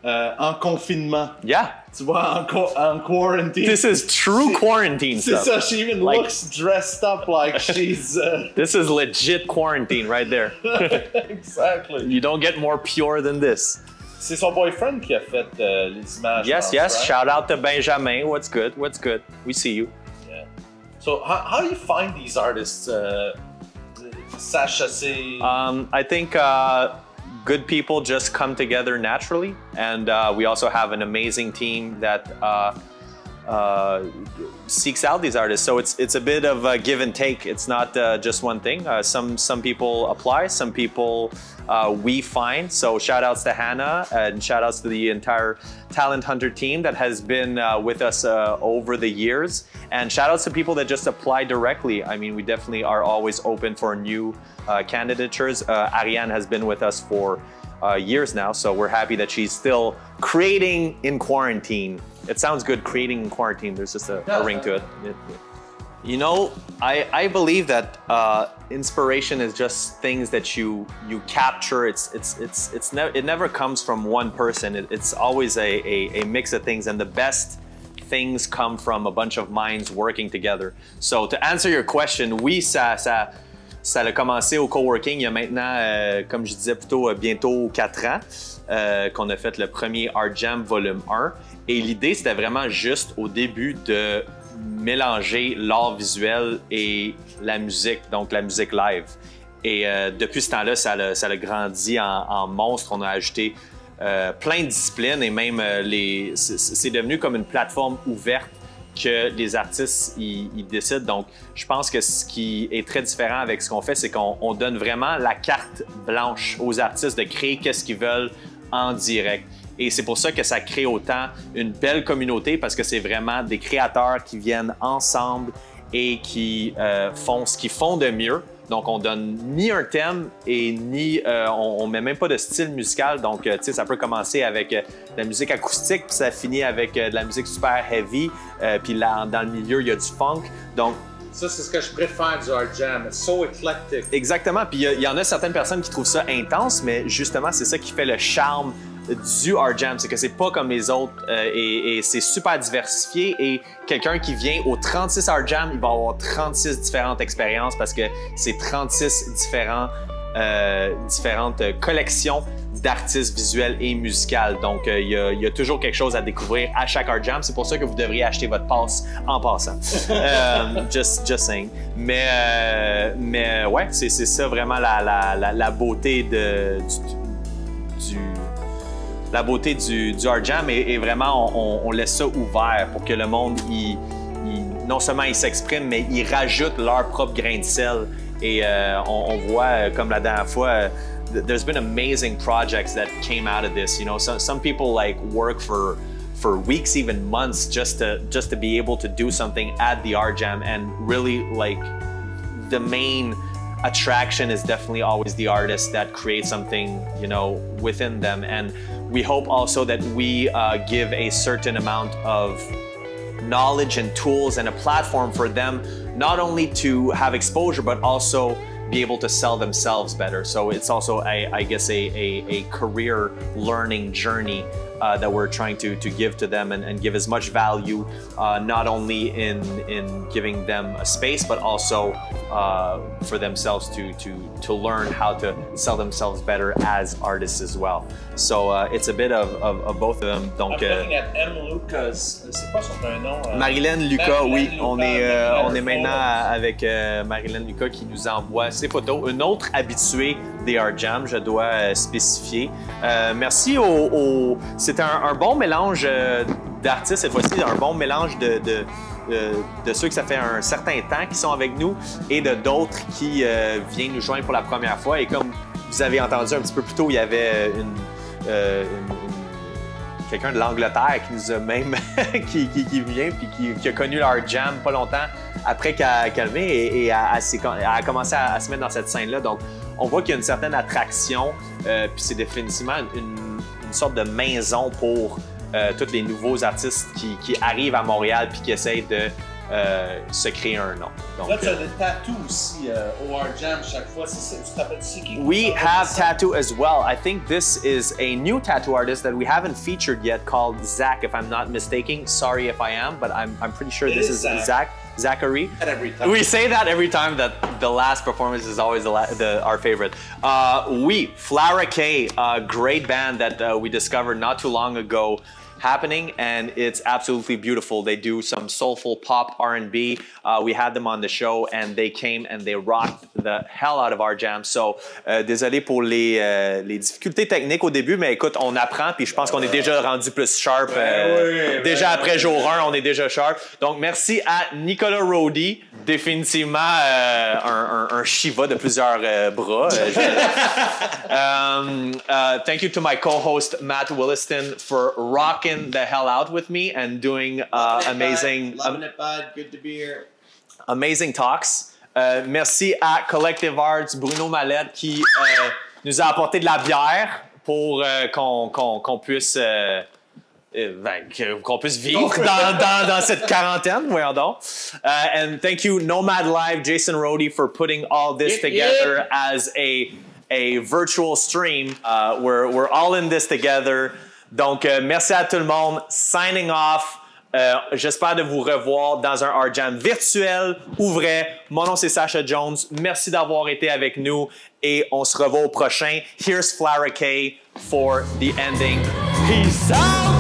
euh, en confinement. Yeah. Tu vois, en, en quarantine. This is true quarantine stuff. ça, she even Like- looks dressed up like she's. Uh, This is legit quarantine right there. exactly. You don't get more pure than this. C'est son boyfriend qui a fait euh, les images. Yes, yes. right? Shout out to Benjamin. What's good? What's good? We see you. Yeah. So, how, how do you find these artists? Uh, Sacha, c'est. Um, I think uh, good people just come together naturally, and uh, we also have an amazing team that uh, uh, seeks out these artists. So it's it's a bit of a give and take. It's not uh, just one thing. Uh, some some people apply, some people uh, we find. So shout outs to Hannah and shout outs to the entire Talent Hunter team that has been uh, with us over the years. And shout outs to people that just apply directly. I mean, we definitely are always open for new candidatures. Ariane has been with us for years now, so we're happy that she's still creating in quarantine. It sounds good, creating in quarantine. There's just a, a ring to it. It- You know, I, I believe that uh, inspiration is just things that you you capture. It's it's it's it's never it never comes from one person. It, it's always a, a, a mix of things, and the best things come from a bunch of minds working together. So to answer your question, oui, ça ça ça a commencé au coworking il y a maintenant, euh, comme je disais plutôt, euh, bientôt 4 ans euh, qu'on a fait le premier Art Jam volume 1. Et l'idée, c'était vraiment juste au début de mélanger l'art visuel et la musique, donc la musique live. Et euh, depuis ce temps-là, ça a, ça a grandi en, monstre. On a ajouté euh, plein de disciplines et même euh, les, c'est- devenu comme une plateforme ouverte que les artistes ils, décident. Donc, je pense que ce qui est très différent avec ce qu'on fait, c'est qu'on on donne vraiment la carte blanche aux artistes de créer qu'est-ce qu'ils veulent en direct. Et c'est pour ça que ça crée autant une belle communauté parce que c'est vraiment des créateurs qui viennent ensemble et qui euh, font ce qu'ils font de mieux. Donc, on donne ni un thème et ni euh, on, on met même pas de style musical. Donc, euh, tu sais, ça peut commencer avec euh, de la musique acoustique, puis ça finit avec de la musique super heavy. puis là, dans le milieu, il y a du funk. Donc, Ça, c'est ce que je préfère du art jam. So eclectic. Exactement. Puis il y a- il y, en a certaines personnes qui trouvent ça intense, mais justement, c'est ça qui fait le charme du art jam, c'est que c'est pas comme les autres euh, et, et c'est super diversifié et quelqu'un qui vient au 36 art jam, il va avoir 36 différentes expériences parce que c'est 36 différents euh, différentes collections d'artistes visuels et musicales. Donc, euh, il y, a- il y a toujours quelque chose à découvrir à chaque Art Jam. C'est pour ça que vous devriez acheter votre passe en passant. Euh, just, just saying. Mais, euh, mais ouais, c'est ça vraiment la, la, la, la beauté de, du- la beauté du, du Art Jam et vraiment on, laisse ça ouvert pour que le monde non seulement il s'exprime mais il rajoute leur propre grain de sel. Et euh, on, voit euh, comme la dernière fois euh, th- there's been amazing projects that came out of this you know? Some, some people like work for for weeks even months just to just to be able to do something at the Art Jam and really like the main attraction is definitely always the artist that creates something you know within them. And we hope also that we uh, give a certain amount of knowledge and tools and a platform for them not only to have exposure but also be able to sell themselves better. So it's also a, i guess a, a, a career learning journey uh, that we're trying to, to give to them and, and give as much value uh, not only in, in giving them a space but also uh, for themselves to, to, to learn how to sell themselves better as artists as well so uh, it's a bit of, of, of both of them donc I'm looking at M. Lucas. C'est quoi son prénom? euh? Marilène Lucas, Marilène oui, Lucas, on est, euh, on est maintenant avec euh, Marilène Lucas qui nous envoie ses photos. Une autre habituée des Art Jam, je dois euh, spécifier. Euh, merci au, au- c'est un, bon mélange euh, d'artistes cette fois-ci, un bon mélange de, de, ceux que ça fait un certain temps qui sont avec nous et de d'autres qui viennent nous joindre pour la première fois. Et comme vous avez entendu un petit peu plus tôt, il y avait une, quelqu'un de l'Angleterre qui nous a même qui, vient puis qui, a connu leur jam pas longtemps après qu'elle vient et, et a, commencé à, à se mettre dans cette scène-là. Donc, on voit qu'il y a une certaine attraction, euh, puis c'est définitivement une, une sorte de maison pour euh, tous les nouveaux artistes qui, qui arrivent à Montréal puis qui essayent de euh, se créer un nom. Donc, Là, tu as euh, des tatous aussi euh, au Art Jam chaque fois. C'est- Tu t'appelles qui? We have tattoo as well. I think this is a new tattoo artist that we haven't featured yet called Zach, if I'm not mistaken. Sorry if I am, but I'm, I'm pretty sure It this is is Zach. Zach. Zachary. Every time. We say that every time that the last performance is always the, la- the our favorite. Uh, we, Flower K, a great band that uh, we discovered not too long ago happening and it's absolutely beautiful. They do some soulful pop r&b uh, we had them on the show and they came and they rocked the hell out of our jam. So euh, désolé pour les, euh, les difficultés techniques au début mais écoute on apprend puis je pense qu'on est déjà rendu plus sharp euh, oui, déjà après jour 1 on est déjà sharp. Donc merci à Nicolas Rodi définitivement euh, un, un- un Shiva de plusieurs euh, bras. Um, uh, thank you to my co-host Matt Williston for rocking the hell out with me and doing uh, amazing, Loving it, bud. Good to be here. amazing talks. Euh, merci à Collective Arts, Bruno Mallette qui euh, nous a apporté de la bière pour euh, qu'on qu'on- qu'on puisse euh, euh, ben, qu'on puisse vivre dans, dans, dans cette quarantaine, voyons donc. Uh, and thank you, Nomad Live, Jason Rody, for putting all this Yep, together as a, a virtual stream. Uh, we're, we're all in this together. Donc, euh, merci à tout le monde. Signing off. Euh, J'espère de vous revoir dans un Art Jam virtuel ou vrai. Mon nom c'est Sacha Jones. Merci d'avoir été avec nous et on se revoit au prochain. Here's Flower K for the ending. Peace out!